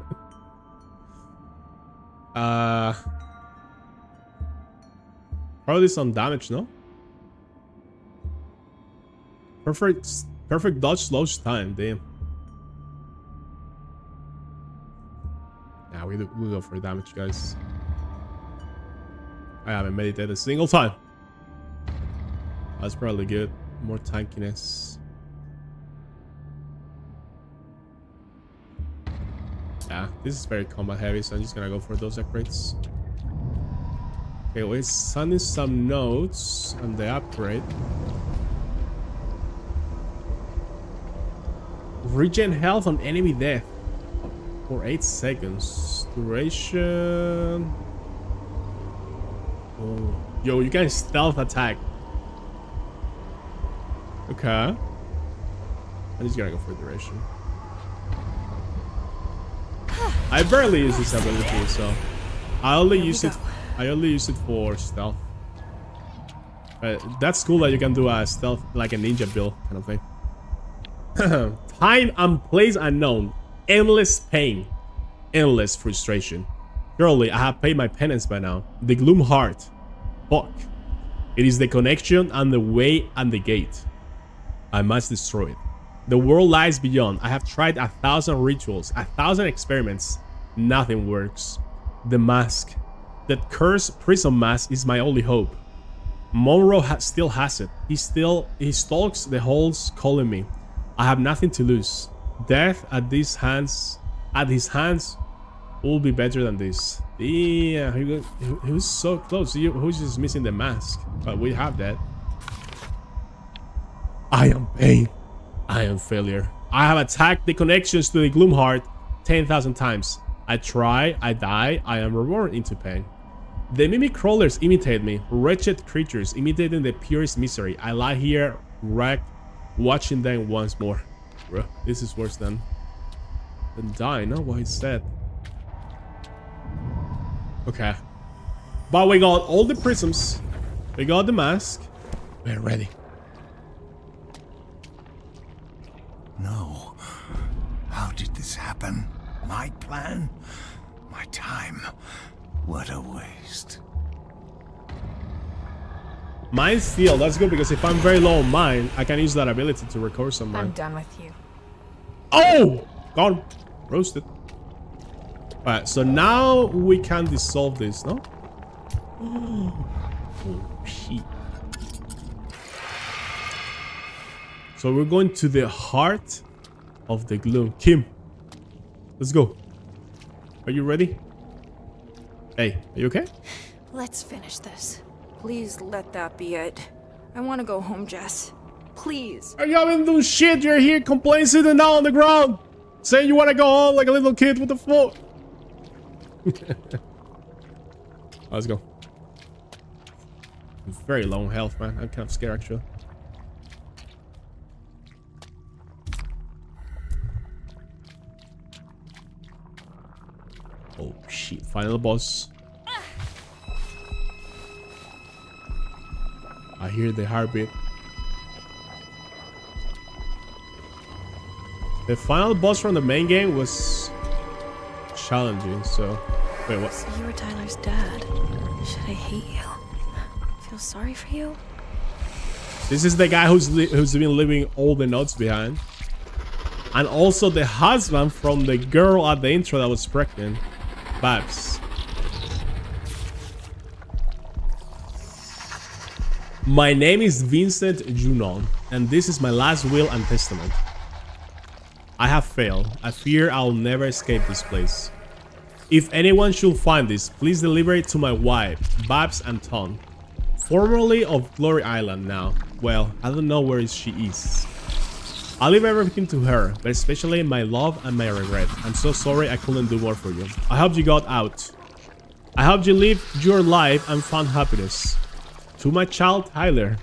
Uh. Probably some damage, no? Perfect, perfect dodge slows time. Damn. Yeah, we do, we go for damage, guys. I haven't meditated a single time. That's probably good. More tankiness. This is very combat heavy, so I'm just gonna go for those upgrades. Okay, we're sending some notes on the upgrade. Regen health on enemy death for 8 seconds. Duration. Oh. Yo, you can stealth attack. Okay. I'm just gonna go for duration. I barely use this ability, so I only use it. I only use it for stealth. But that's cool that you can do a stealth like a ninja build kind of thing. Time and place unknown. Endless pain. Endless frustration. Surely I have paid my penance by now. The gloom heart. Fuck. It is the connection and the way and the gate. I must destroy it. The world lies beyond. I have tried a thousand rituals, a thousand experiments. Nothing works. The mask. That cursed prison mask is my only hope. Monroe ha still has it. He still he stalks the halls calling me. I have nothing to lose. Death at these hands at his hands will be better than this. Yeah, he, he was so close. He, was just missing the mask. But we have that. I am pain. I am failure. I have attacked the connections to the Gloomheart 10,000 times. I try, I die, I am reborn into pain. The mimic crawlers imitate me, wretched creatures imitating the purest misery. I lie here, wrecked, watching them once more. Bro, this is worse than, than dying, no? What he said. Okay. But we got all the prisms. We got the mask. We're ready. No. How did this happen? My plan? My time? What a waste. Mind steal. That's good because if I'm very low on mind, I can use that ability to recover some I'm done with you. Oh! Gone. Roasted. Alright, so now we can dissolve this, no? Oh, shit. So we're going to the heart of the gloom. Kim, let's go. Are you ready? Hey, are you okay? Let's finish this. Please let that be it. I want to go home, Jess. Please. Are you having doing shit? You're here complaining sitting down on the ground. Saying you want to go home like a little kid with the fuck. Let's go. Very low health, man. I'm kind of scared, actually. Shit. Final boss. I hear the heartbeat. The final boss from the main game was challenging, so... Wait, what? So you were Tyler's dad. Should I hate you? Feel sorry for you? This is the guy who's who's been leaving all the notes behind. And also the husband from the girl at the intro that was pregnant. Babs. My name is Vincent Junon, and this is my last will and testament. I have failed. I fear I'll never escape this place. If anyone should find this, please deliver it to my wife, Babs Anton, formerly of Glory Island now. Well, I don't know where she is. I leave everything to her, but especially my love and my regret. I'm so sorry I couldn't do more for you. I hope you got out. I hope you lived your life and found happiness. To my child, Tyler,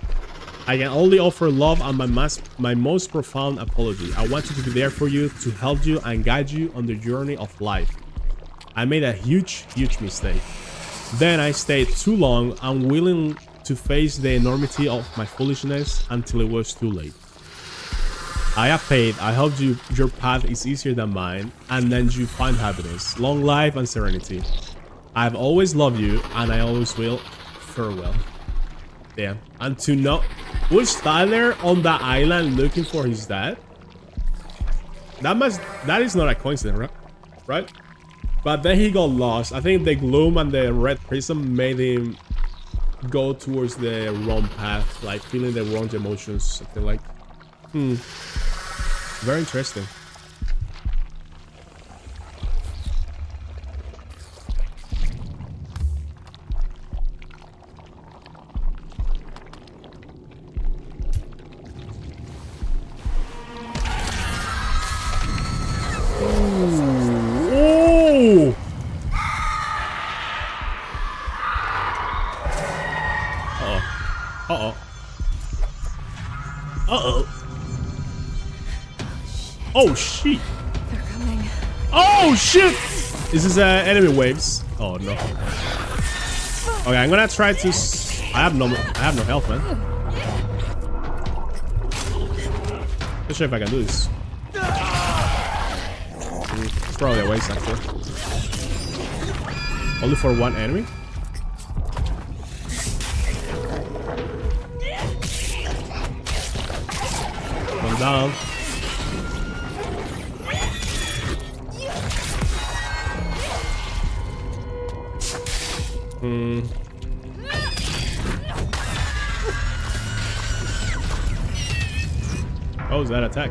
I can only offer love and my, mas- my most profound apology. I wanted to be there for you, to help you and guide you on the journey of life. I made a huge, huge mistake. Then I stayed too long, unwilling to face the enormity of my foolishness until it was too late. I have paid. I hope you, your path is easier than mine, and then you find happiness, long life, and serenity. I have always loved you, and I always will. Farewell. Damn. And to know... Was Tyler on the island looking for his dad? That must... That is not a coincidence, right? Right? But then he got lost. I think the gloom and the red prism made him go towards the wrong path, like feeling the wrong emotions, something like. Hmm. Very interesting. Uh-oh. Uh-oh. Oh, shit. They're coming. Oh, shit! This is uh, enemy waves. Oh, no. Okay, I'm gonna try to... S I have no... I have no health, man. Not sure if I can do this. It's probably a waste, actually. Only for one enemy? One down. Hmm. What was that attack?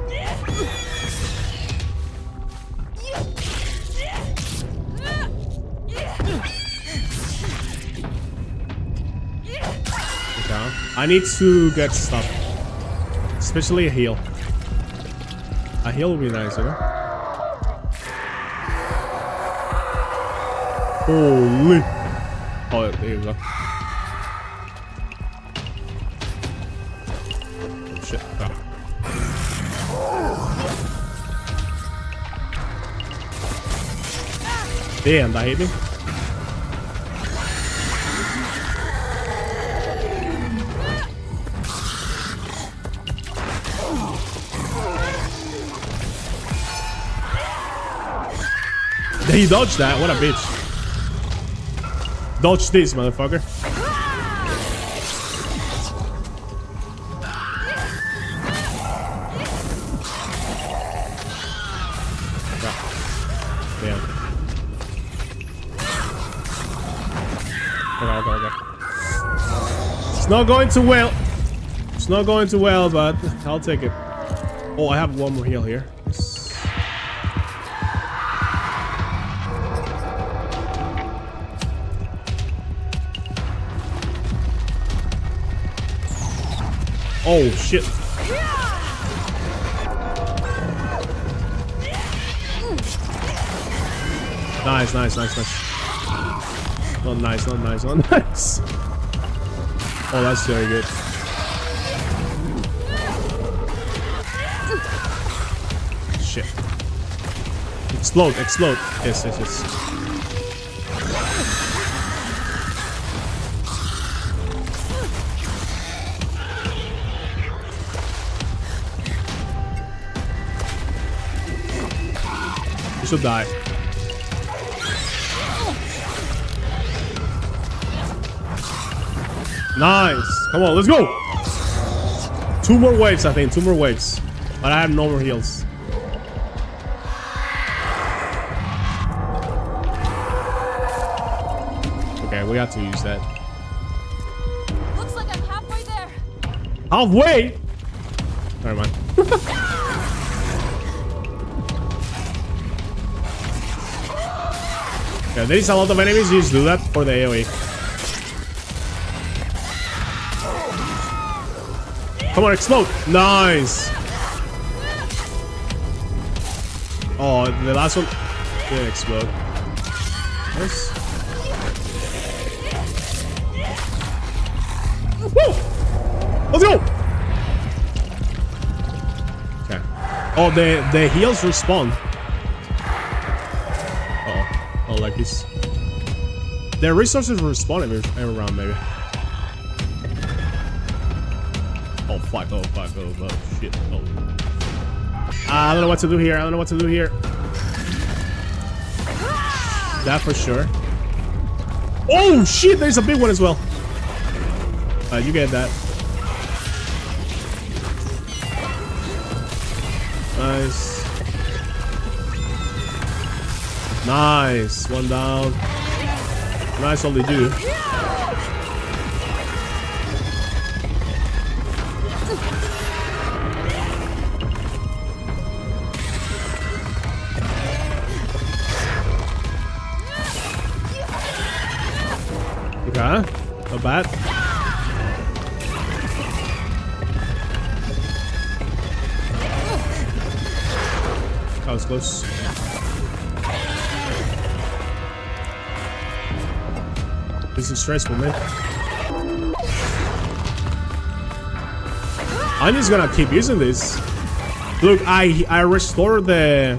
Okay. I need to get stuff. Especially a heal. A heal would be nice, you? Holy. Oh, here we go. Oh, shit. Oh. Damn, that hit me. He dodged that, what a bitch. Dodge this, motherfucker. Not going too well. It's not going too well, but I'll take it. Oh, I have one more heal here. Oh, shit. Nice, nice, nice, nice. Not nice, not nice, not nice. Oh, that's very good. Shit. Explode, explode. Yes, yes, yes. Should die. Nice. Come on, let's go. Two more waves, I think. Two more waves. But I have no more heals. Okay, we got to use that. Looks like I'm halfway there. Halfway? Yeah, there is a lot of enemies. Just do that for the AoE. Come on, explode! Nice! Oh, the last one didn't explode. Nice. Woo! Let's go! Okay. Oh, the the heals respawn. The resources respawn every, every round, maybe. Oh fuck! Oh fuck! Oh, oh shit! Oh. I don't know what to do here. I don't know what to do here. That for sure. Oh shit! There's a big one as well. Uh, you get that. Nice. Nice. One down. Nice all they do. Okay. Not bad. That was close. Stressful, man. I'm just gonna keep using this. Look, I I restored the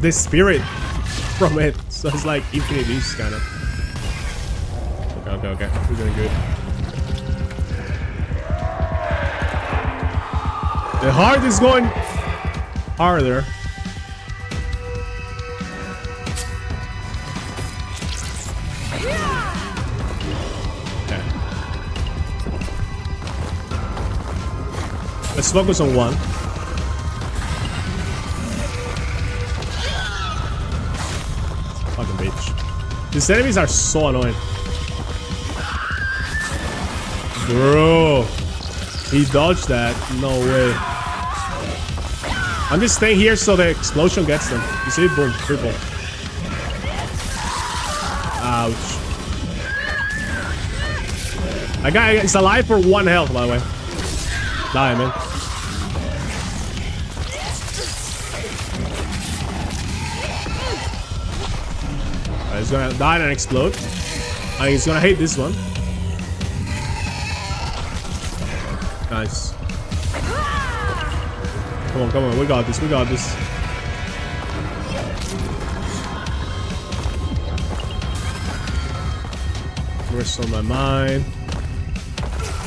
the spirit from it, so it's like infinite use, kind of. Okay, okay, okay. We're doing good. The heart is going harder. Let's focus on one. Fucking bitch. These enemies are so annoying. Bro. He dodged that. No way. I'm just staying here so the explosion gets them. You see? Boom. Triple. Ouch. That guy is alive for one health, by the way. Die, man. He's gonna die and explode. And he's gonna hate this one. Nice. Come on, come on. We got this. We got this. Rest on my mind.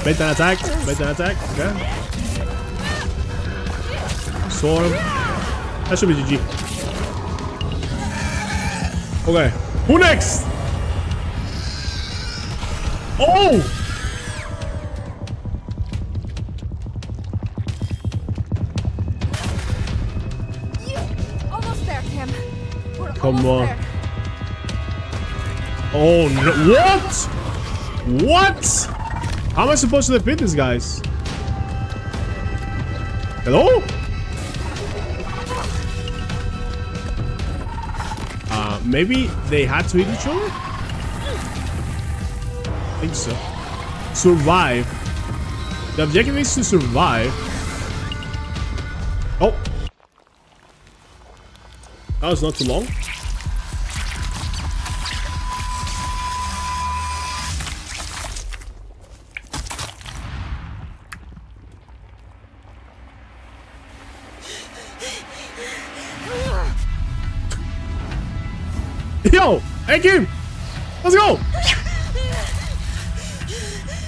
Bait that attack. Bait that attack. Okay. Swarm. That should be GG. Okay. Who next? Oh! Almost there, Kim. We're Come on. there. Oh no! What? What? How am I supposed to defeat these guys? Hello? Maybe they had to eat each other? I think so. Survive. The objective is to survive. Oh. That was not too long. Yo! Hey, Kim! Let's go!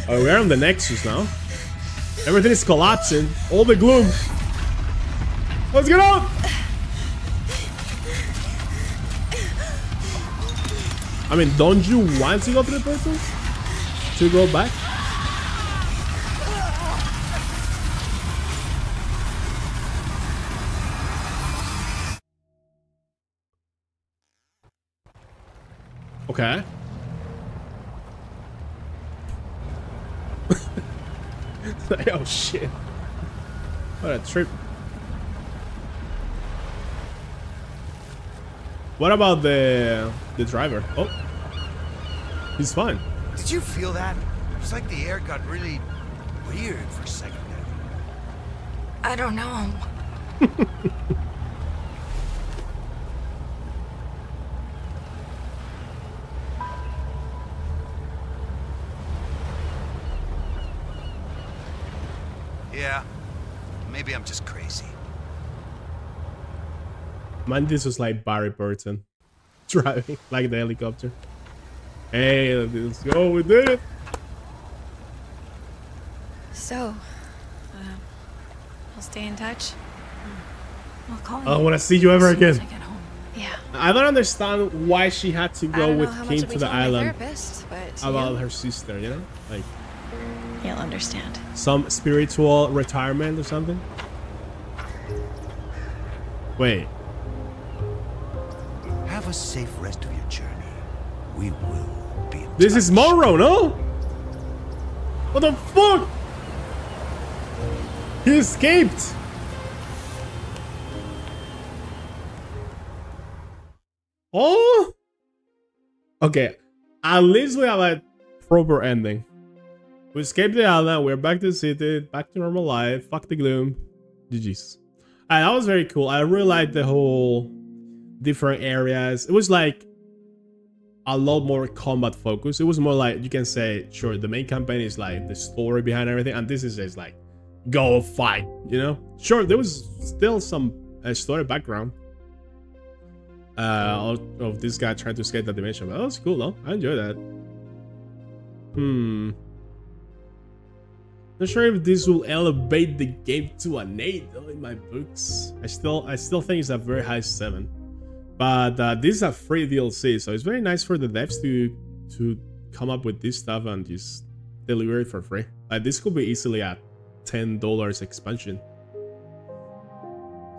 Oh, we're on the Nexus now. Everything is collapsing. All the gloom. Let's get out! I mean, don't you want to go to the portal? To go back? Okay. oh shit. What a trip. What about the the driver? Oh. He's fine. Did you feel that? It was like the air got really weird for a second there. I don't know. Maybe I'm just crazy. Man, this was like Barry Burton driving like the helicopter. Hey, let's go. We did it. So, um, I'll stay in touch. I'll call I don't you want to see you ever as again. I. Yeah. I don't understand why she had to go with how much Kim to the island about you, her sister, you know? Like you'll understand. Some spiritual retirement or something. Wait, Have a safe rest of your journey. We will be this is. Monroe, no? What the fuck? He escaped. Oh. Okay, at least we have a proper ending. We escaped the island. We're back to the city. Back to normal life. Fuck the gloom. GG's. And that was very cool. I really liked the whole different areas. It was like a lot more combat focus. It was more like you can say, sure, the main campaign is like the story behind everything, and this is just like go fight. You know, sure, there was still some uh, story background uh, of, of this guy trying to escape that dimension, but that was cool though. I enjoyed that. Hmm. Not sure if this will elevate the game to an eight though in my books. I still I still think it's a very high seven. But uh, this is a free DLC, so it's very nice for the devs to to come up with this stuff and just deliver it for free. Like this could be easily a ten dollars expansion.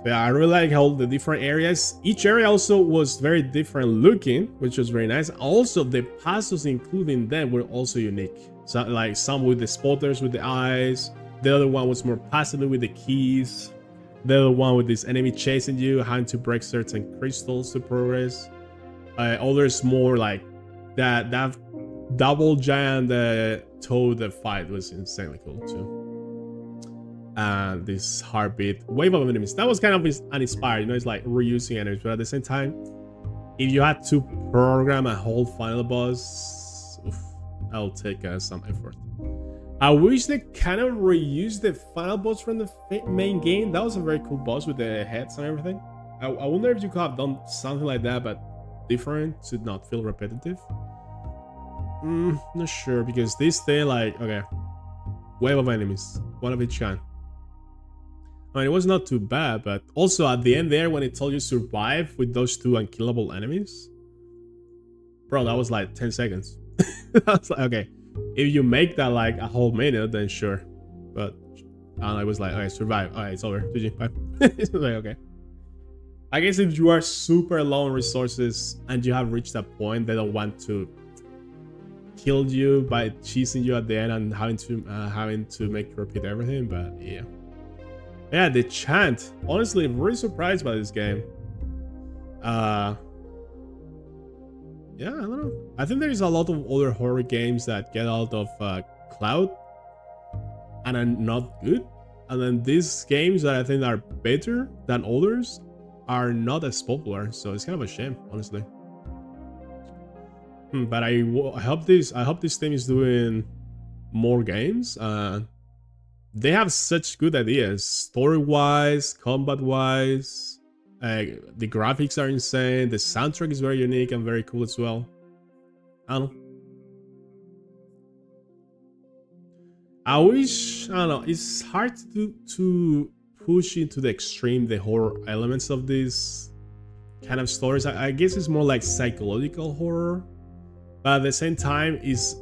Yeah, I really like how the different areas. Each area also was very different looking, which was very nice. Also, the puzzles including them were also unique. So like some with the spotters with the eyes, the other one was more puzzle with the keys. The other one with this enemy chasing you, having to break certain crystals to progress. Uh, others more like that that double giant uh, toad fight was insanely cool too. And this heartbeat wave of enemies that was kind of ins- uninspired, you know, it's like reusing enemies, but at the same time, if you had to program a whole final boss, that'll take uh, some effort. I wish they kind of reused the final boss from the main game. That was a very cool boss with the heads and everything. I, I wonder if you could have done something like that, but different to not feel repetitive. Mm, not sure because this thing, like, okay, wave of enemies, one of each kind. I mean, it was not too bad, but also at the end there, when it told you survive with those two unkillable enemies, bro, that was like 10 seconds. I was like, okay, if you make that like a whole minute, then sure. But and I was like, okay, survive. All right, it's over. GG, bye. it's like, okay. I guess if you are super low on resources and you have reached that point, they don't want to kill you by cheesing you at the end and having to uh, having to make you repeat everything. But yeah, yeah, the chant. Honestly, I'm really surprised by this game. Uh, yeah, I don't know. I think there's a lot of other horror games that get out of uh, cloud and are not good. And then these games that I think are better than others are not as popular. So it's kind of a shame, honestly. Hmm, but I, I hope this I hope this team is doing more games. Uh, they have such good ideas, story wise, combat wise. Uh, the graphics are insane. The soundtrack is very unique and very cool as well. I don't know. I wish I don't know. It's hard to to push into the extreme the horror elements of these kind of stories. I, I guess it's more like psychological horror, but at the same time, is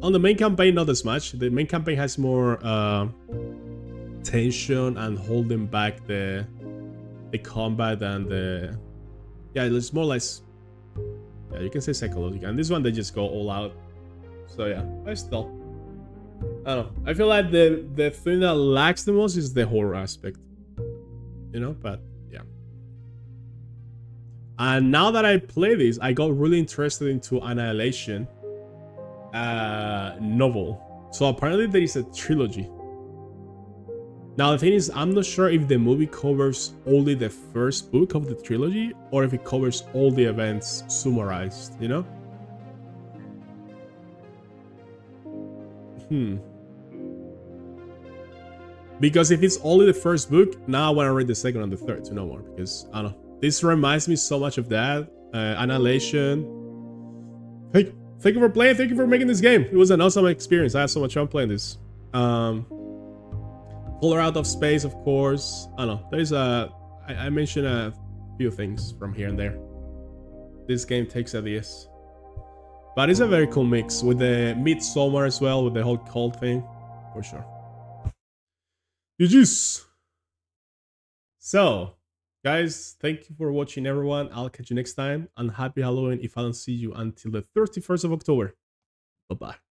on the main campaign not as much. The main campaign has more uh, tension and holding back the the combat and the yeah it's more or less yeah you can say psychological. And this one they just go all out. So yeah I still I don't know. I feel like the the thing that lacks the most is the horror aspect you know but yeah. And now that I play this I got really interested into Annihilation uh novel. So apparently there is a trilogy now the thing is, I'm not sure if the movie covers only the first book of the trilogy or if it covers all the events summarized, you know? Hmm. Because if it's only the first book, now I want to read the second and the third to know more. Because, I don't know. This reminds me so much of that. Uh, Annihilation. Thank, thank you for playing. Thank you for making this game. It was an awesome experience. I had so much fun playing this. Um... Color Out of Space, of course. Oh, I don't know. There's a. I, I mentioned a few things from here and there. This game takes ideas. But it's a very cool mix with the Midsommar as well, with the whole cult thing. For sure. juice. So, guys, thank you for watching, everyone. I'll catch you next time. And happy Halloween if I don't see you until the 31st of October. Bye bye.